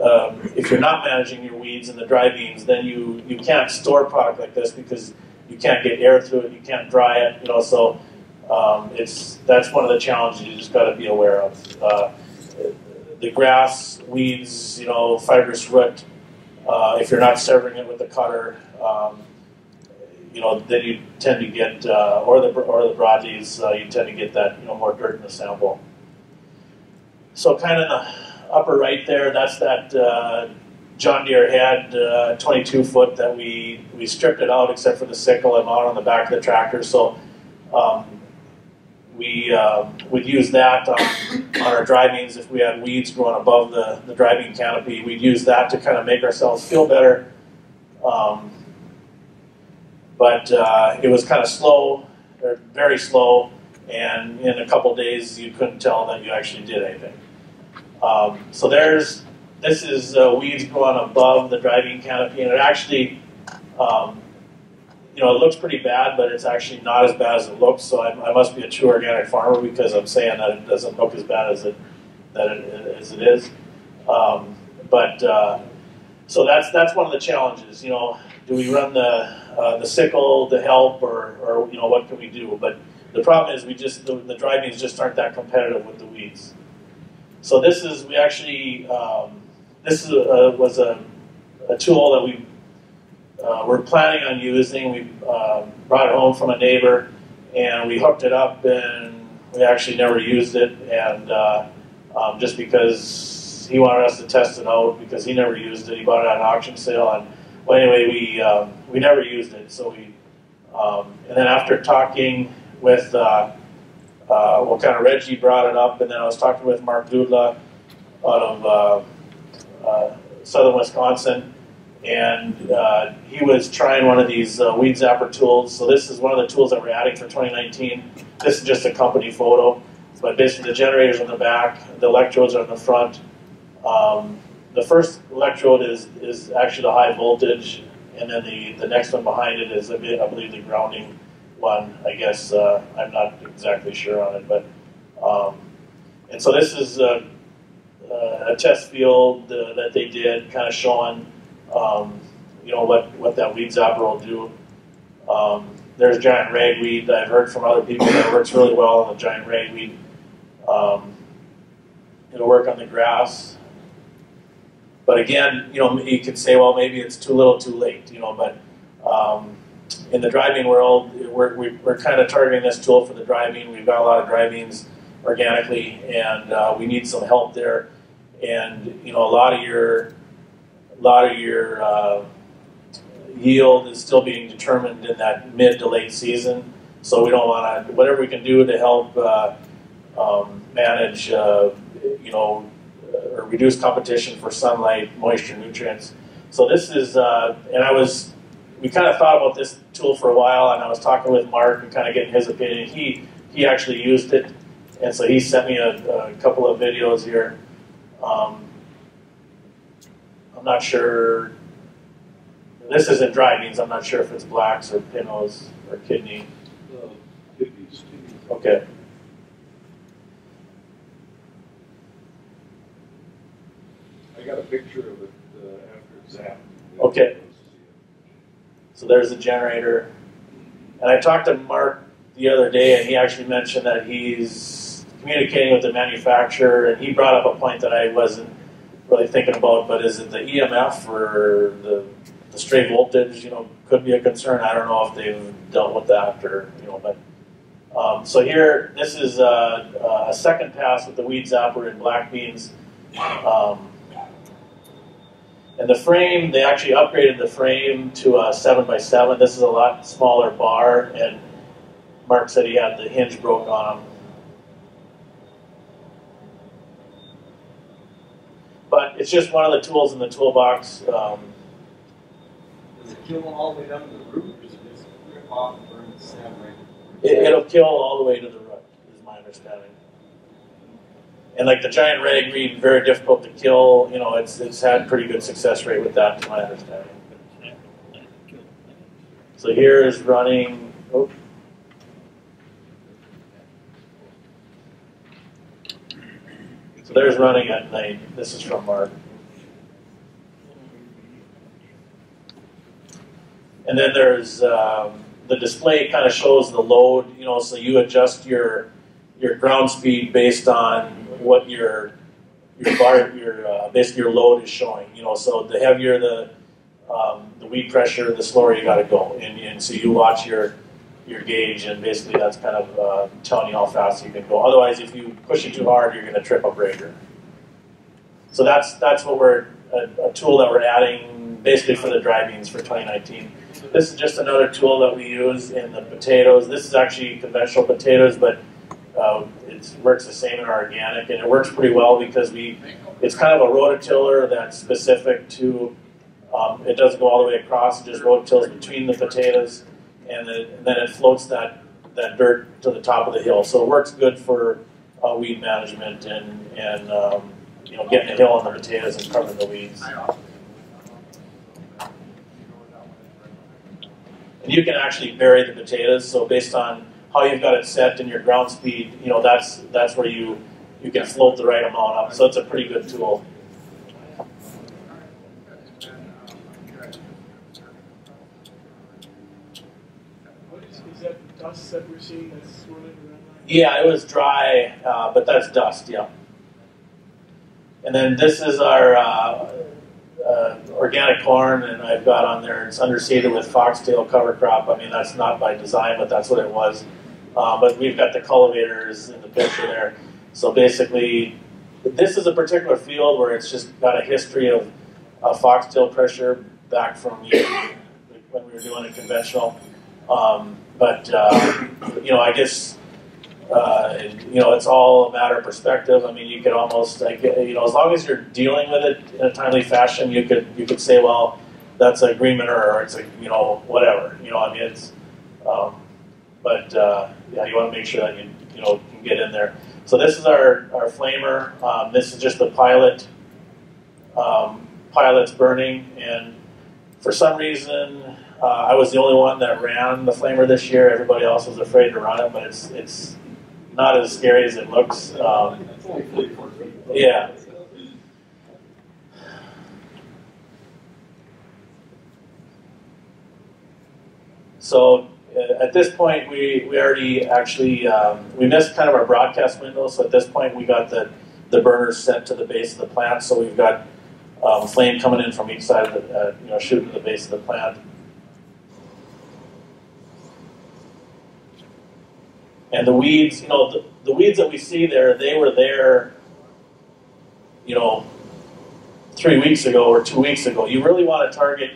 um, if you're not managing your weeds and the dry beans, then you you can't store product like this because you can't get air through it, you can't dry it, you know. So um, it's that's one of the challenges you just got to be aware of. Uh, the grass, weeds, you know, fibrous root. Uh, if you're not severing it with the cutter, um, you know, then you tend to get, uh, or the or the broadleaves, uh, you tend to get that, you know, more dirt in the sample. So kind of the upper right there, that's that uh, John Deere had uh, 22 foot that we, we stripped it out except for the sickle and mount on the back of the tractor. So um, we uh, would use that on, on our dry beans if we had weeds growing above the, the dry bean canopy. We'd use that to kind of make ourselves feel better. Um, but uh, it was kind of slow, very slow, and in a couple days you couldn't tell that you actually did anything. Um, so there's this is uh, weeds growing above the dry bean canopy, and it actually, um, you know, it looks pretty bad, but it's actually not as bad as it looks. So I, I, must be a true organic farmer because I'm saying that it doesn't look as bad as it that it, as it is. Um, but uh, so that's that's one of the challenges. You know, do we run the uh, the sickle to help, or or you know, what can we do? But the problem is we just the, the dry beans just aren't that competitive with the weeds. So this is we actually um, this is a, was a, a, tool that we uh, were planning on using. We uh, brought it home from a neighbor, and we hooked it up, and we actually never used it, and uh, um, just because he wanted us to test it out because he never used it. He bought it at an auction sale, and well, anyway, we um, we never used it. So we, um, and then after talking with, uh, uh, well, kind of Reggie brought it up, and then I was talking with Mark Dudla out of uh, southern Wisconsin, and uh, he was trying one of these uh, weed zapper tools. So this is one of the tools that we're adding for 2019. This is just a company photo, but basically the generator's on the back, the electrodes are on the front. Um, the first electrode is, is actually the high voltage, and then the, the next one behind it is, I believe, the grounding one. I guess uh, I'm not exactly sure on it, but um, and so this is uh, uh, a test field uh, that they did, kind of showing, um, you know, what, what that weed zapper will do. Um, there's giant ragweed. I've heard from other people that works really well on the giant ragweed. Um, it'll work on the grass. But again, you know, you could say, well, maybe it's too little, too late, you know, but um, in the dry bean world, we're, we're kind of targeting this tool for the dry bean. We've got a lot of dry beans organically, and uh, we need some help there and you know a lot of your a lot of your uh, yield is still being determined in that mid to late season. So we don't want to whatever we can do to help uh, um, manage, uh, you know, or reduce competition for sunlight, moisture, nutrients. So this is, uh, and I was, we kind of thought about this tool for a while, and I was talking with Mark and kind of getting his opinion. He he actually used it, and so he sent me a, a couple of videos here. Um, not sure. This isn't dry beans. I'm not sure if it's blacks or pinos or kidney. Uh, kidneys. Okay. I got a picture of it uh, after zap. Okay. So there's the generator. And I talked to Mark the other day, and he actually mentioned that he's communicating with the manufacturer, and he brought up a point that I wasn't really thinking about, but is it the EMF or the, the stray voltage, you know, could be a concern. I don't know if they've dealt with that or, you know, but. Um, so here, this is a, a, second pass with the weed zapper and black beans. Um, and the frame, they actually upgraded the frame to a 7 by 7 This is a lot smaller bar, and Mark said he had the hinge broke on them. But it's just one of the tools in the toolbox. Um, Does it kill all the way down to the root, or does it just rip off and burn the stem right? it, it'll kill all the way to the root, is my understanding. And like the giant ragweed, very difficult to kill. You know, it's it's had pretty good success rate with that, to my understanding. So here is running. Oh, there's running at night. This is from Mark. And then there's um, the display kind of shows the load, you know, so you adjust your your ground speed based on what your your bar your uh, basically your load is showing. You know, so the heavier the um, the weed pressure, the slower you got to go, and, and so you watch your your gauge, and basically that's kind of uh, telling you how fast you can go. Otherwise, if you push it too hard, you're going to trip a breaker. So that's that's what we're a, a tool that we're adding basically for the dry beans for 2019. This is just another tool that we use in the potatoes. This is actually conventional potatoes, but uh, it works the same in our organic, and it works pretty well because we it's kind of a rototiller that's specific to. Um, it doesn't go all the way across; it just rototills between the potatoes, and then, and then it floats that that dirt to the top of the hill. So it works good for uh, weed management and and um, you know getting a hill on the potatoes and covering the weeds. And you can actually bury the potatoes. So based on how you've got it set and your ground speed, you know that's that's where you you can float the right amount up. So it's a pretty good tool. What is, is that the dust that we're seeing that's swirling around? Yeah, it was dry, uh, but that's dust. Yeah. And then this is our uh, uh, organic corn, and I've got on there. It's underseeded with foxtail cover crop. I mean, that's not by design, but that's what it was. Uh, but we've got the cultivators in the picture there. So basically, this is a particular field where it's just got a history of uh, foxtail pressure back from when we were doing it conventional. Um, but uh, you know, I guess uh, you know it's all a matter of perspective. I mean, you could almost like you know, as long as you're dealing with it in a timely fashion, you could you could say, well, that's an agreement or it's a you know whatever. You know, I mean, it's. Um, but uh, yeah, you want to make sure that you you know can get in there. So this is our our flamer. Um, this is just the pilot. Um, pilot's burning, and for some reason, uh, I was the only one that ran the flamer this year. Everybody else was afraid to run it, but it's it's not as scary as it looks. Um, yeah. So uh, at this point, we, we already actually um, we missed kind of our broadcast window. So at this point, we got the the burners sent to the base of the plant. So we've got um, flame coming in from each side of the uh, you know shooting the base of the plant. And the weeds, you know, the, the weeds that we see there, they were there, you know, three weeks ago or two weeks ago. You really want to target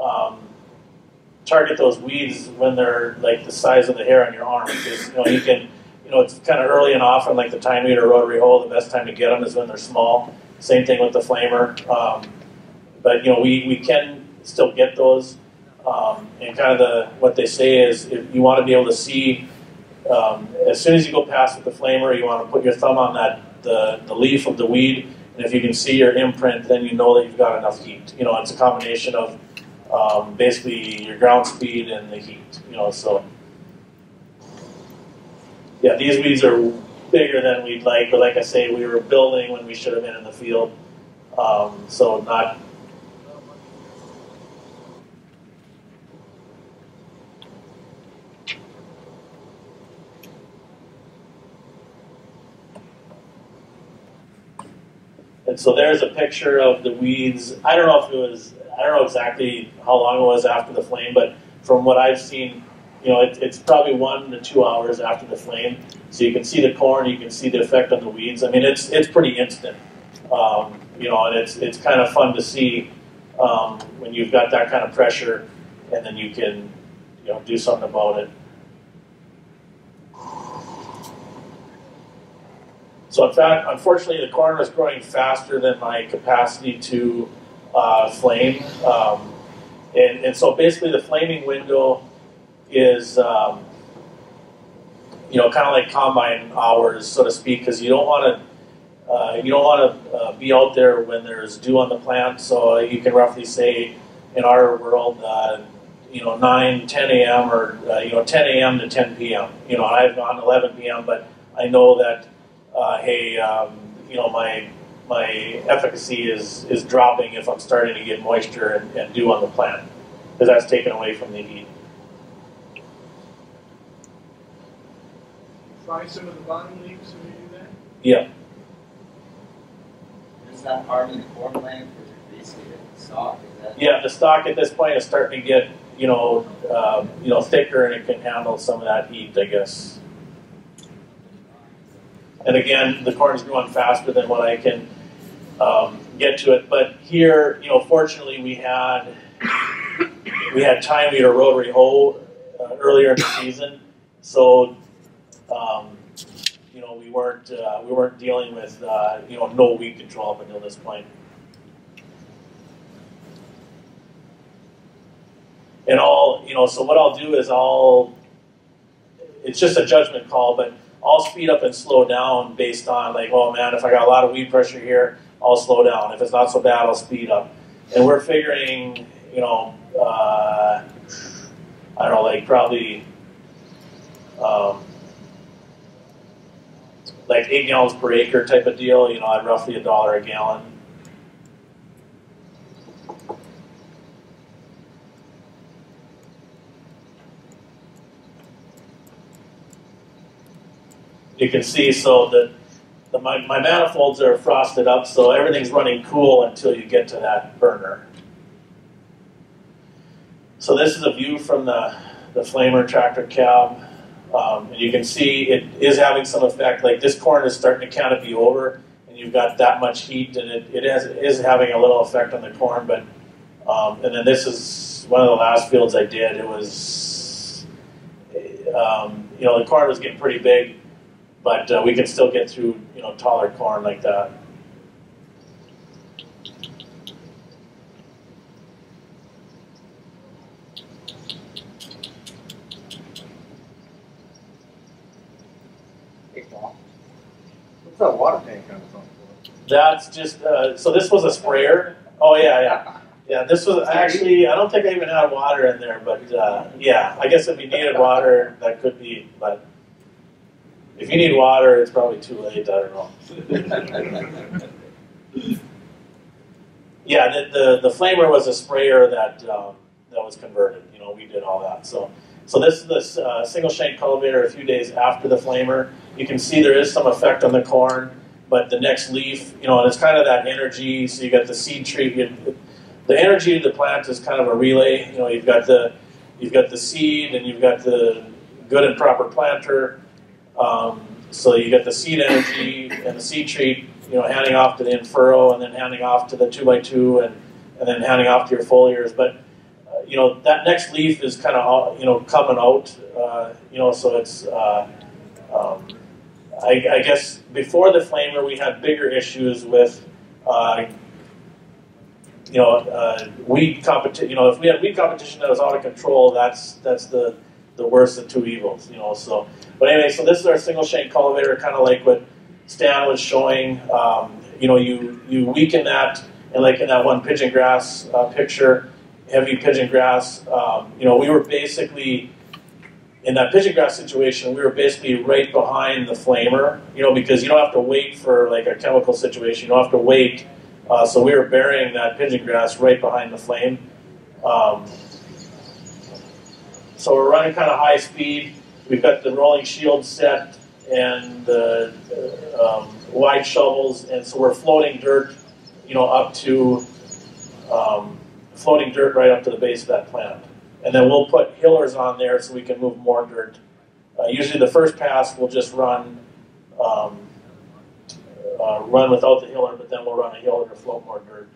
um, target those weeds when they're like the size of the hair on your arm because you know you can, you know, it's kind of early and often like the tine weeder rotary hoe The best time to get them is when they're small. Same thing with the flamer. Um, but you know, we, we can still get those. Um, and kind of the what they say is if you want to be able to see um, as soon as you go past with the flamer, you want to put your thumb on that the, the leaf of the weed, and if you can see your imprint, then you know that you've got enough heat. You know, it's a combination of um, basically your ground speed and the heat. You know, so yeah, these weeds are bigger than we'd like, but like I say, we were building when we should have been in the field, um, so not So there's a picture of the weeds. I don't know if it was, I don't know exactly how long it was after the flame, but from what I've seen, you know, it, it's probably one to two hours after the flame. So you can see the corn, you can see the effect on the weeds. I mean, it's it's pretty instant, um, you know, and it's it's kind of fun to see um, when you've got that kind of pressure, and then you can, you know, do something about it. So in fact, unfortunately, the corn was growing faster than my capacity to uh, flame. Um, and, and so basically the flaming window is, um, you know, kind of like combine hours, so to speak, because you don't want to uh, you don't want to uh, be out there when there's dew on the plant. So you can roughly say, in our world, uh, you know, 9, 10 a.m. or uh, you know, 10 a.m. to 10 p.m. You know, I've gone 11 p.m., but I know that uh, hey, um, you know, my my efficacy is is dropping if I'm starting to get moisture and, and dew on the plant because that's taken away from the heat. Fry some of the bottom leaves when you do that? Yeah. Is that harming the corn plant because you're basically the stalk? Is that? Yeah, the stalk at this point is starting to get you know um, you know thicker and it can handle some of that heat, I guess. And again, the corn is growing faster than what I can um, get to it. But here, you know, fortunately, we had we had time. We had a rotary hoe uh, earlier in the season, so um, you know we weren't uh, we weren't dealing with uh, you know no weed control up until this point. And all you know, so what I'll do is I'll it's just a judgment call, but I'll speed up and slow down based on like, oh man, if I got a lot of weed pressure here, I'll slow down. If it's not so bad, I'll speed up. And we're figuring, you know, uh, I don't know, like probably um, like eight gallons per acre type of deal, you know, at roughly a dollar a gallon. You can see so that the, my, my manifolds are frosted up, so everything's running cool until you get to that burner. So this is a view from the, the flamer tractor cab. Um, and you can see it is having some effect. Like this corn is starting to canopy over, and you've got that much heat, and it, it has, is having a little effect on the corn. But um, and then this is one of the last fields I did. It was, um, you know, the corn was getting pretty big, but uh, we can still get through, you know, taller corn like that. What's that water tank on the front for? That's just uh, so. This was a sprayer. Oh yeah, yeah, yeah. This was actually. I don't think I even had water in there, but uh, yeah. I guess if you needed water, that could be. But if you need water, it's probably too late. I don't know. Yeah, the the, the flamer was a sprayer that um, that was converted. You know, we did all that. So so this is this uh, single shank cultivator. A few days after the flamer, you can see there is some effect on the corn. But the next leaf, you know, and it's kind of that energy. So you got the seed treatment. The energy of the plant is kind of a relay. You know, you've got the you've got the seed, and you've got the good and proper planter. Um, so you get the seed energy and the seed treat, you know, handing off to the in-furrow, and then handing off to the two by two, and and then handing off to your foliars. But uh, you know that next leaf is kind of you know coming out. Uh, you know, so it's. Uh, um, I, I, guess before the flamer, we had bigger issues with, uh, you know, uh, weed competition. You know, if we had weed competition that was out of control, that's that's the the worst of two evils. You know, so but anyway, so this is our single shank cultivator, kind of like what Stan was showing. Um, you know, you you weaken that, and like in that one pigeon grass uh, picture, heavy pigeon grass. Um, you know, we were basically in that pigeon grass situation, we were basically right behind the flamer, you know, because you don't have to wait for like a chemical situation. You don't have to wait. Uh, so we were burying that pigeon grass right behind the flame. Um, so we're running kind of high speed. We've got the rolling shield set and the uh, um, wide shovels, and so we're floating dirt, you know, up to um, floating dirt right up to the base of that plant. And then we'll put hillers on there so we can move more dirt. Uh, usually the first pass we'll just run um, uh, run without the hiller, but then we'll run a hiller to float more dirt.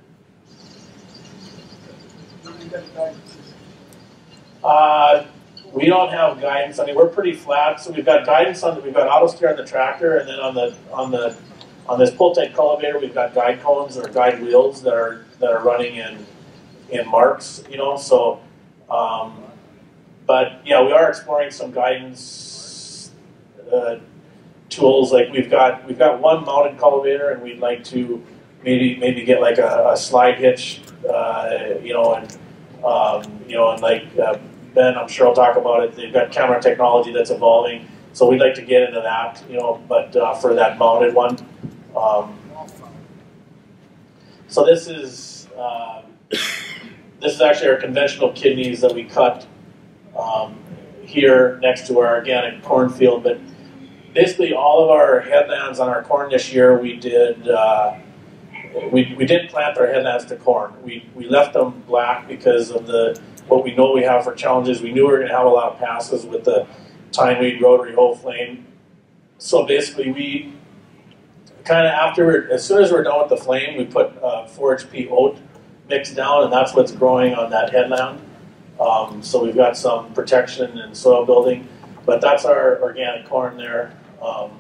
Uh, we don't have guidance. I mean, we're pretty flat, so we've got guidance on. We've got auto steer on the tractor, and then on the on the on this pull tank cultivator, we've got guide cones or guide wheels that are that are running in in marks. You know, so um, but yeah, we are exploring some guidance uh, tools. Like we've got we've got one mounted cultivator, and we'd like to maybe maybe get like a, a slide hitch, uh, you know, and um, you know, and like uh, Ben, I'm sure I'll talk about it. They've got camera technology that's evolving, so we'd like to get into that, you know, but uh, for that mounted one. Um, so this is. Uh, this is actually our conventional kidneys that we cut um, here next to our organic cornfield. But basically, all of our headlands on our corn this year, we did uh, we, we did plant our headlands to corn. We, we left them black because of the what we know we have for challenges. We knew we were going to have a lot of passes with the tine weed rotary hoe flame. So basically, we kind of after, as soon as we're done with the flame, we put uh, 4-HP oat mix down, and that's what's growing on that headland. Um, so we've got some protection and soil building, but that's our organic corn there. Um,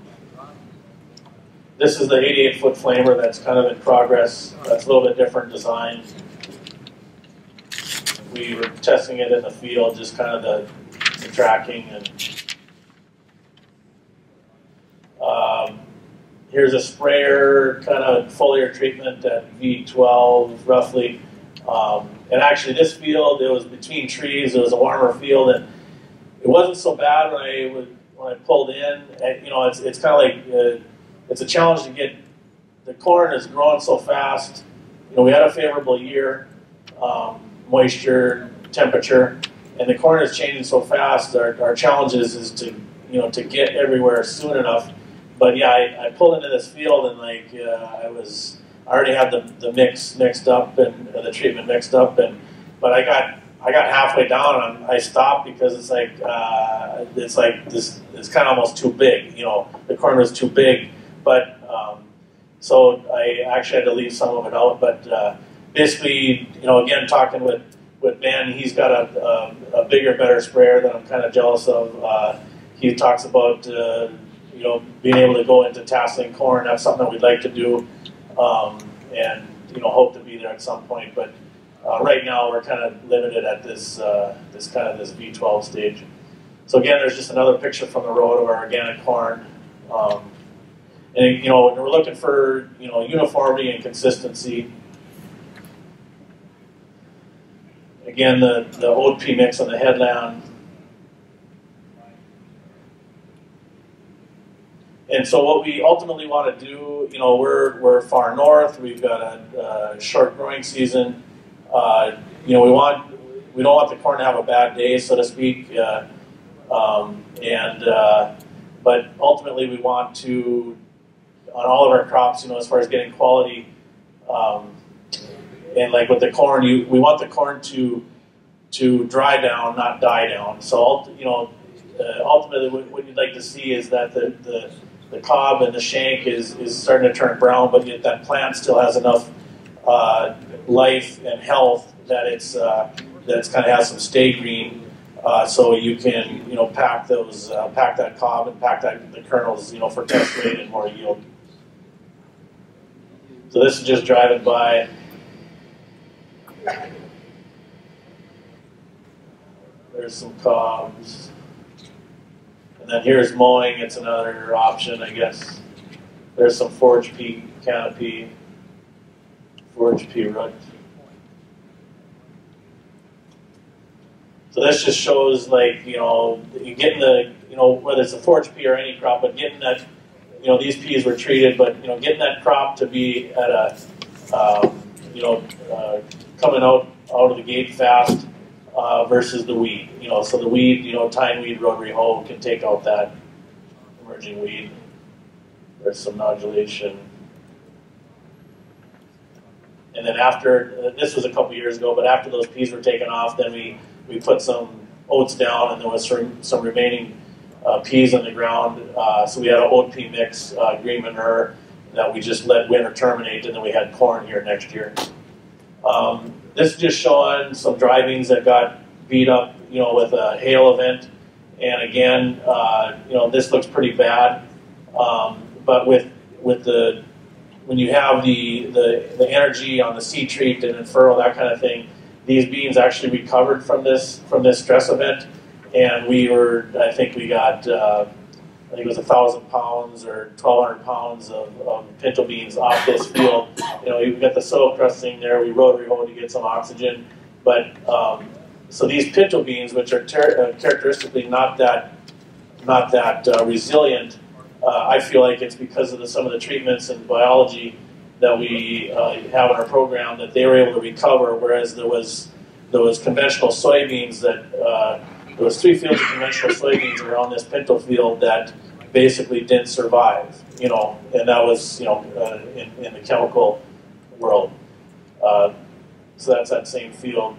this is the 88 foot flamer that's kind of in progress. That's a little bit different design. We were testing it in the field, just kind of the, the tracking and um, here's a sprayer kind of foliar treatment at V12 roughly. Um, and actually, this field, it was between trees. It was a warmer field, and it wasn't so bad when I would, when I pulled in. And, you know, it's it's kind of like uh, it's a challenge to get the corn is growing so fast. You know, we had a favorable year, um, moisture, temperature, and the corn is changing so fast. Our, our challenge is, is to you know to get everywhere soon enough. But yeah, I, I pulled into this field and like uh, I was I already had the, the mix mixed up and uh, the treatment mixed up, and but I got I got halfway down and I stopped because it's like uh, it's like this it's kind of almost too big. You know, the corn was too big, but um, so I actually had to leave some of it out. But uh, basically, you know, again talking with with Ben, he's got a, a, a bigger, better sprayer that I'm kind of jealous of. Uh, he talks about uh, you know being able to go into tasseling corn. That's something that we'd like to do um, and you know hope to be there at some point. But uh, right now we're kind of limited at this uh, this kind of this V12 stage. So again, there's just another picture from the road of our organic corn. Um, and you know we're looking for you know uniformity and consistency. Again, the the oat pea mix on the headland And so what we ultimately want to do, you know, we're, we're far north. We've got a, a short growing season. Uh, you know, we want we don't want the corn to have a bad day, so to speak. Uh, um, and uh, but ultimately, we want to on all of our crops, you know, as far as getting quality. Um, and like with the corn, you we want the corn to to dry down, not die down. So you know, uh, ultimately, what, what you'd like to see is that the the the cob and the shank is, is starting to turn brown, but yet that plant still has enough uh, life and health that it's uh, that it's kind of has some stay green, uh, so you can you know pack those uh, pack that cob and pack that the kernels you know for test weight and more yield. So this is just driving by. There's some cobs. And then here's mowing, it's another option, I guess. There's some 4-HP canopy, 4-HP root. So this just shows like, you know, getting the, you know, whether it's a 4-HP or any crop, but getting that, you know, these peas were treated, but, you know, getting that crop to be at a, um, you know, uh, coming out, out of the gate fast uh, versus the weed. You know, so the weed, you know, tine weed, rotary hoe can take out that emerging weed. There's some nodulation. And then after, this was a couple years ago, but after those peas were taken off, then we, we put some oats down and there was some, some remaining uh, peas on the ground. Uh, so we had an oat pea mix, uh, green manure, that we just let winter terminate, and then we had corn here next year. Um, this is just showing some dry beans that got beat up, you know, with a hail event. And again, uh, you know, this looks pretty bad. Um, but with with the when you have the, the the energy on the seed treat and furrow that kind of thing, these beans actually recovered from this from this stress event. And we were, I think we got. Uh, I think it was a thousand pounds or twelve hundred pounds of, of, pinto beans off this field. You know, we got the soil crusting there. We rotary hoe to get some oxygen, but um, so these pinto beans, which are uh, characteristically not that not that uh, resilient, uh, I feel like it's because of the, some of the treatments and biology that we uh, have in our program that they were able to recover, whereas there was there was conventional soybeans that there was three fields of conventional soybeans around this pinto field that basically didn't survive, you know, and that was, you know, uh, in, in, the chemical world. Uh, so that's that same field.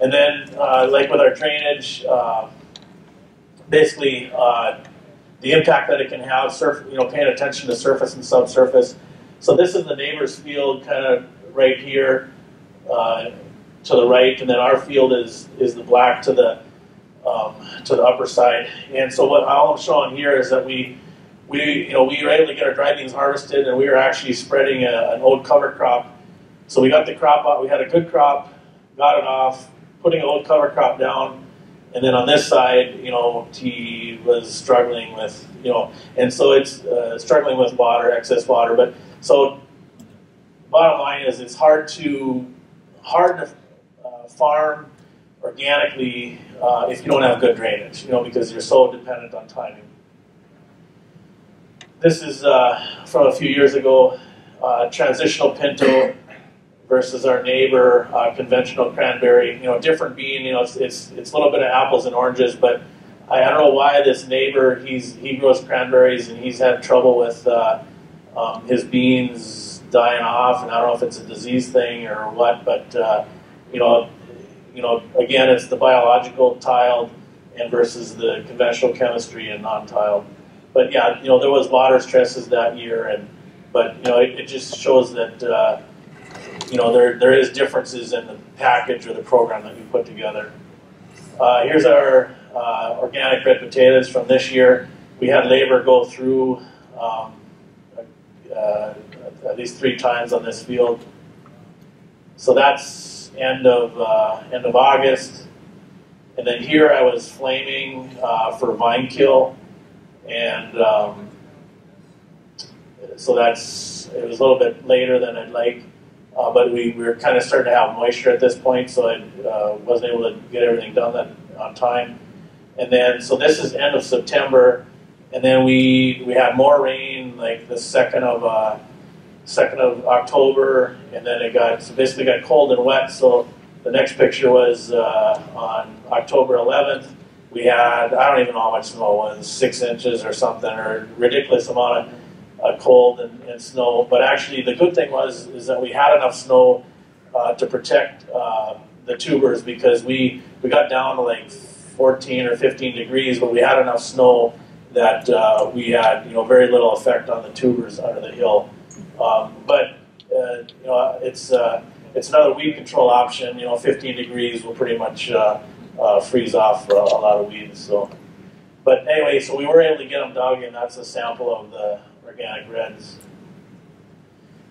And then, uh, like with our drainage, uh, basically, uh, the impact that it can have, surf, you know, paying attention to surface and subsurface. So this is the neighbor's field, kind of right here uh, to the right, and then our field is is the black to the um, to the upper side. And so what all I'm showing here is that we we you know we were able to get our dry beans harvested, and we were actually spreading a, an old cover crop. So we got the crop out. We had a good crop, got it off, putting an old cover crop down, and then on this side, you know, he was struggling with you know, and so it's uh, struggling with water, excess water. But so bottom line is, it's hard to hard to farm organically uh, if you don't have good drainage, you know, because you're so dependent on timing. This is uh, from a few years ago, uh, transitional pinto versus our neighbor uh, conventional cranberry. You know, different bean. You know, it's, it's it's a little bit of apples and oranges, but I, I don't know why this neighbor he's he grows cranberries and he's had trouble with uh, um, his beans dying off, and I don't know if it's a disease thing or what, but uh, you know, you know, again, it's the biological tiled and versus the conventional chemistry and non-tiled. But yeah, you know, there was water stresses that year, and but you know, it, it just shows that uh, you know there there is differences in the package or the program that we put together. Uh, here's our uh, organic red potatoes from this year. We had labor go through um, uh, at least three times on this field. So that's end of uh, end of August, and then here I was flaming uh, for vine kill, and um, so that's it was a little bit later than I'd like, uh, but we, we were kind of starting to have moisture at this point, so I uh, wasn't able to get everything done that on time. And then so this is end of September, and then we we had more rain like the second of uh, second of October, and then it got so basically got cold and wet. So the next picture was uh, on October 11th. We had I don't even know how much snow it was, six inches or something, or ridiculous amount of uh, cold and, and, snow. But actually, the good thing was is that we had enough snow uh, to protect uh, the tubers because we we got down to like 14 or 15 degrees, but we had enough snow that uh, we had you know very little effect on the tubers under the hill. Um, but uh, you know it's uh, it's another weed control option. You know, 15 degrees will pretty much uh, uh, freeze off a, a lot of weeds. So, but anyway, so we were able to get them dug, and that's a sample of the organic reds.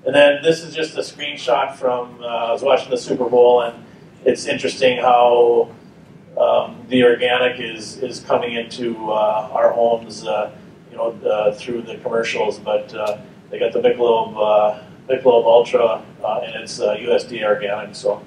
And then this is just a screenshot from uh, I was watching the Super Bowl, and it's interesting how um, the organic is is coming into uh, our homes, uh, you know, uh, through the commercials. But uh, they got the Michelob uh, Michelob Ultra, uh, and it's USD organic. So.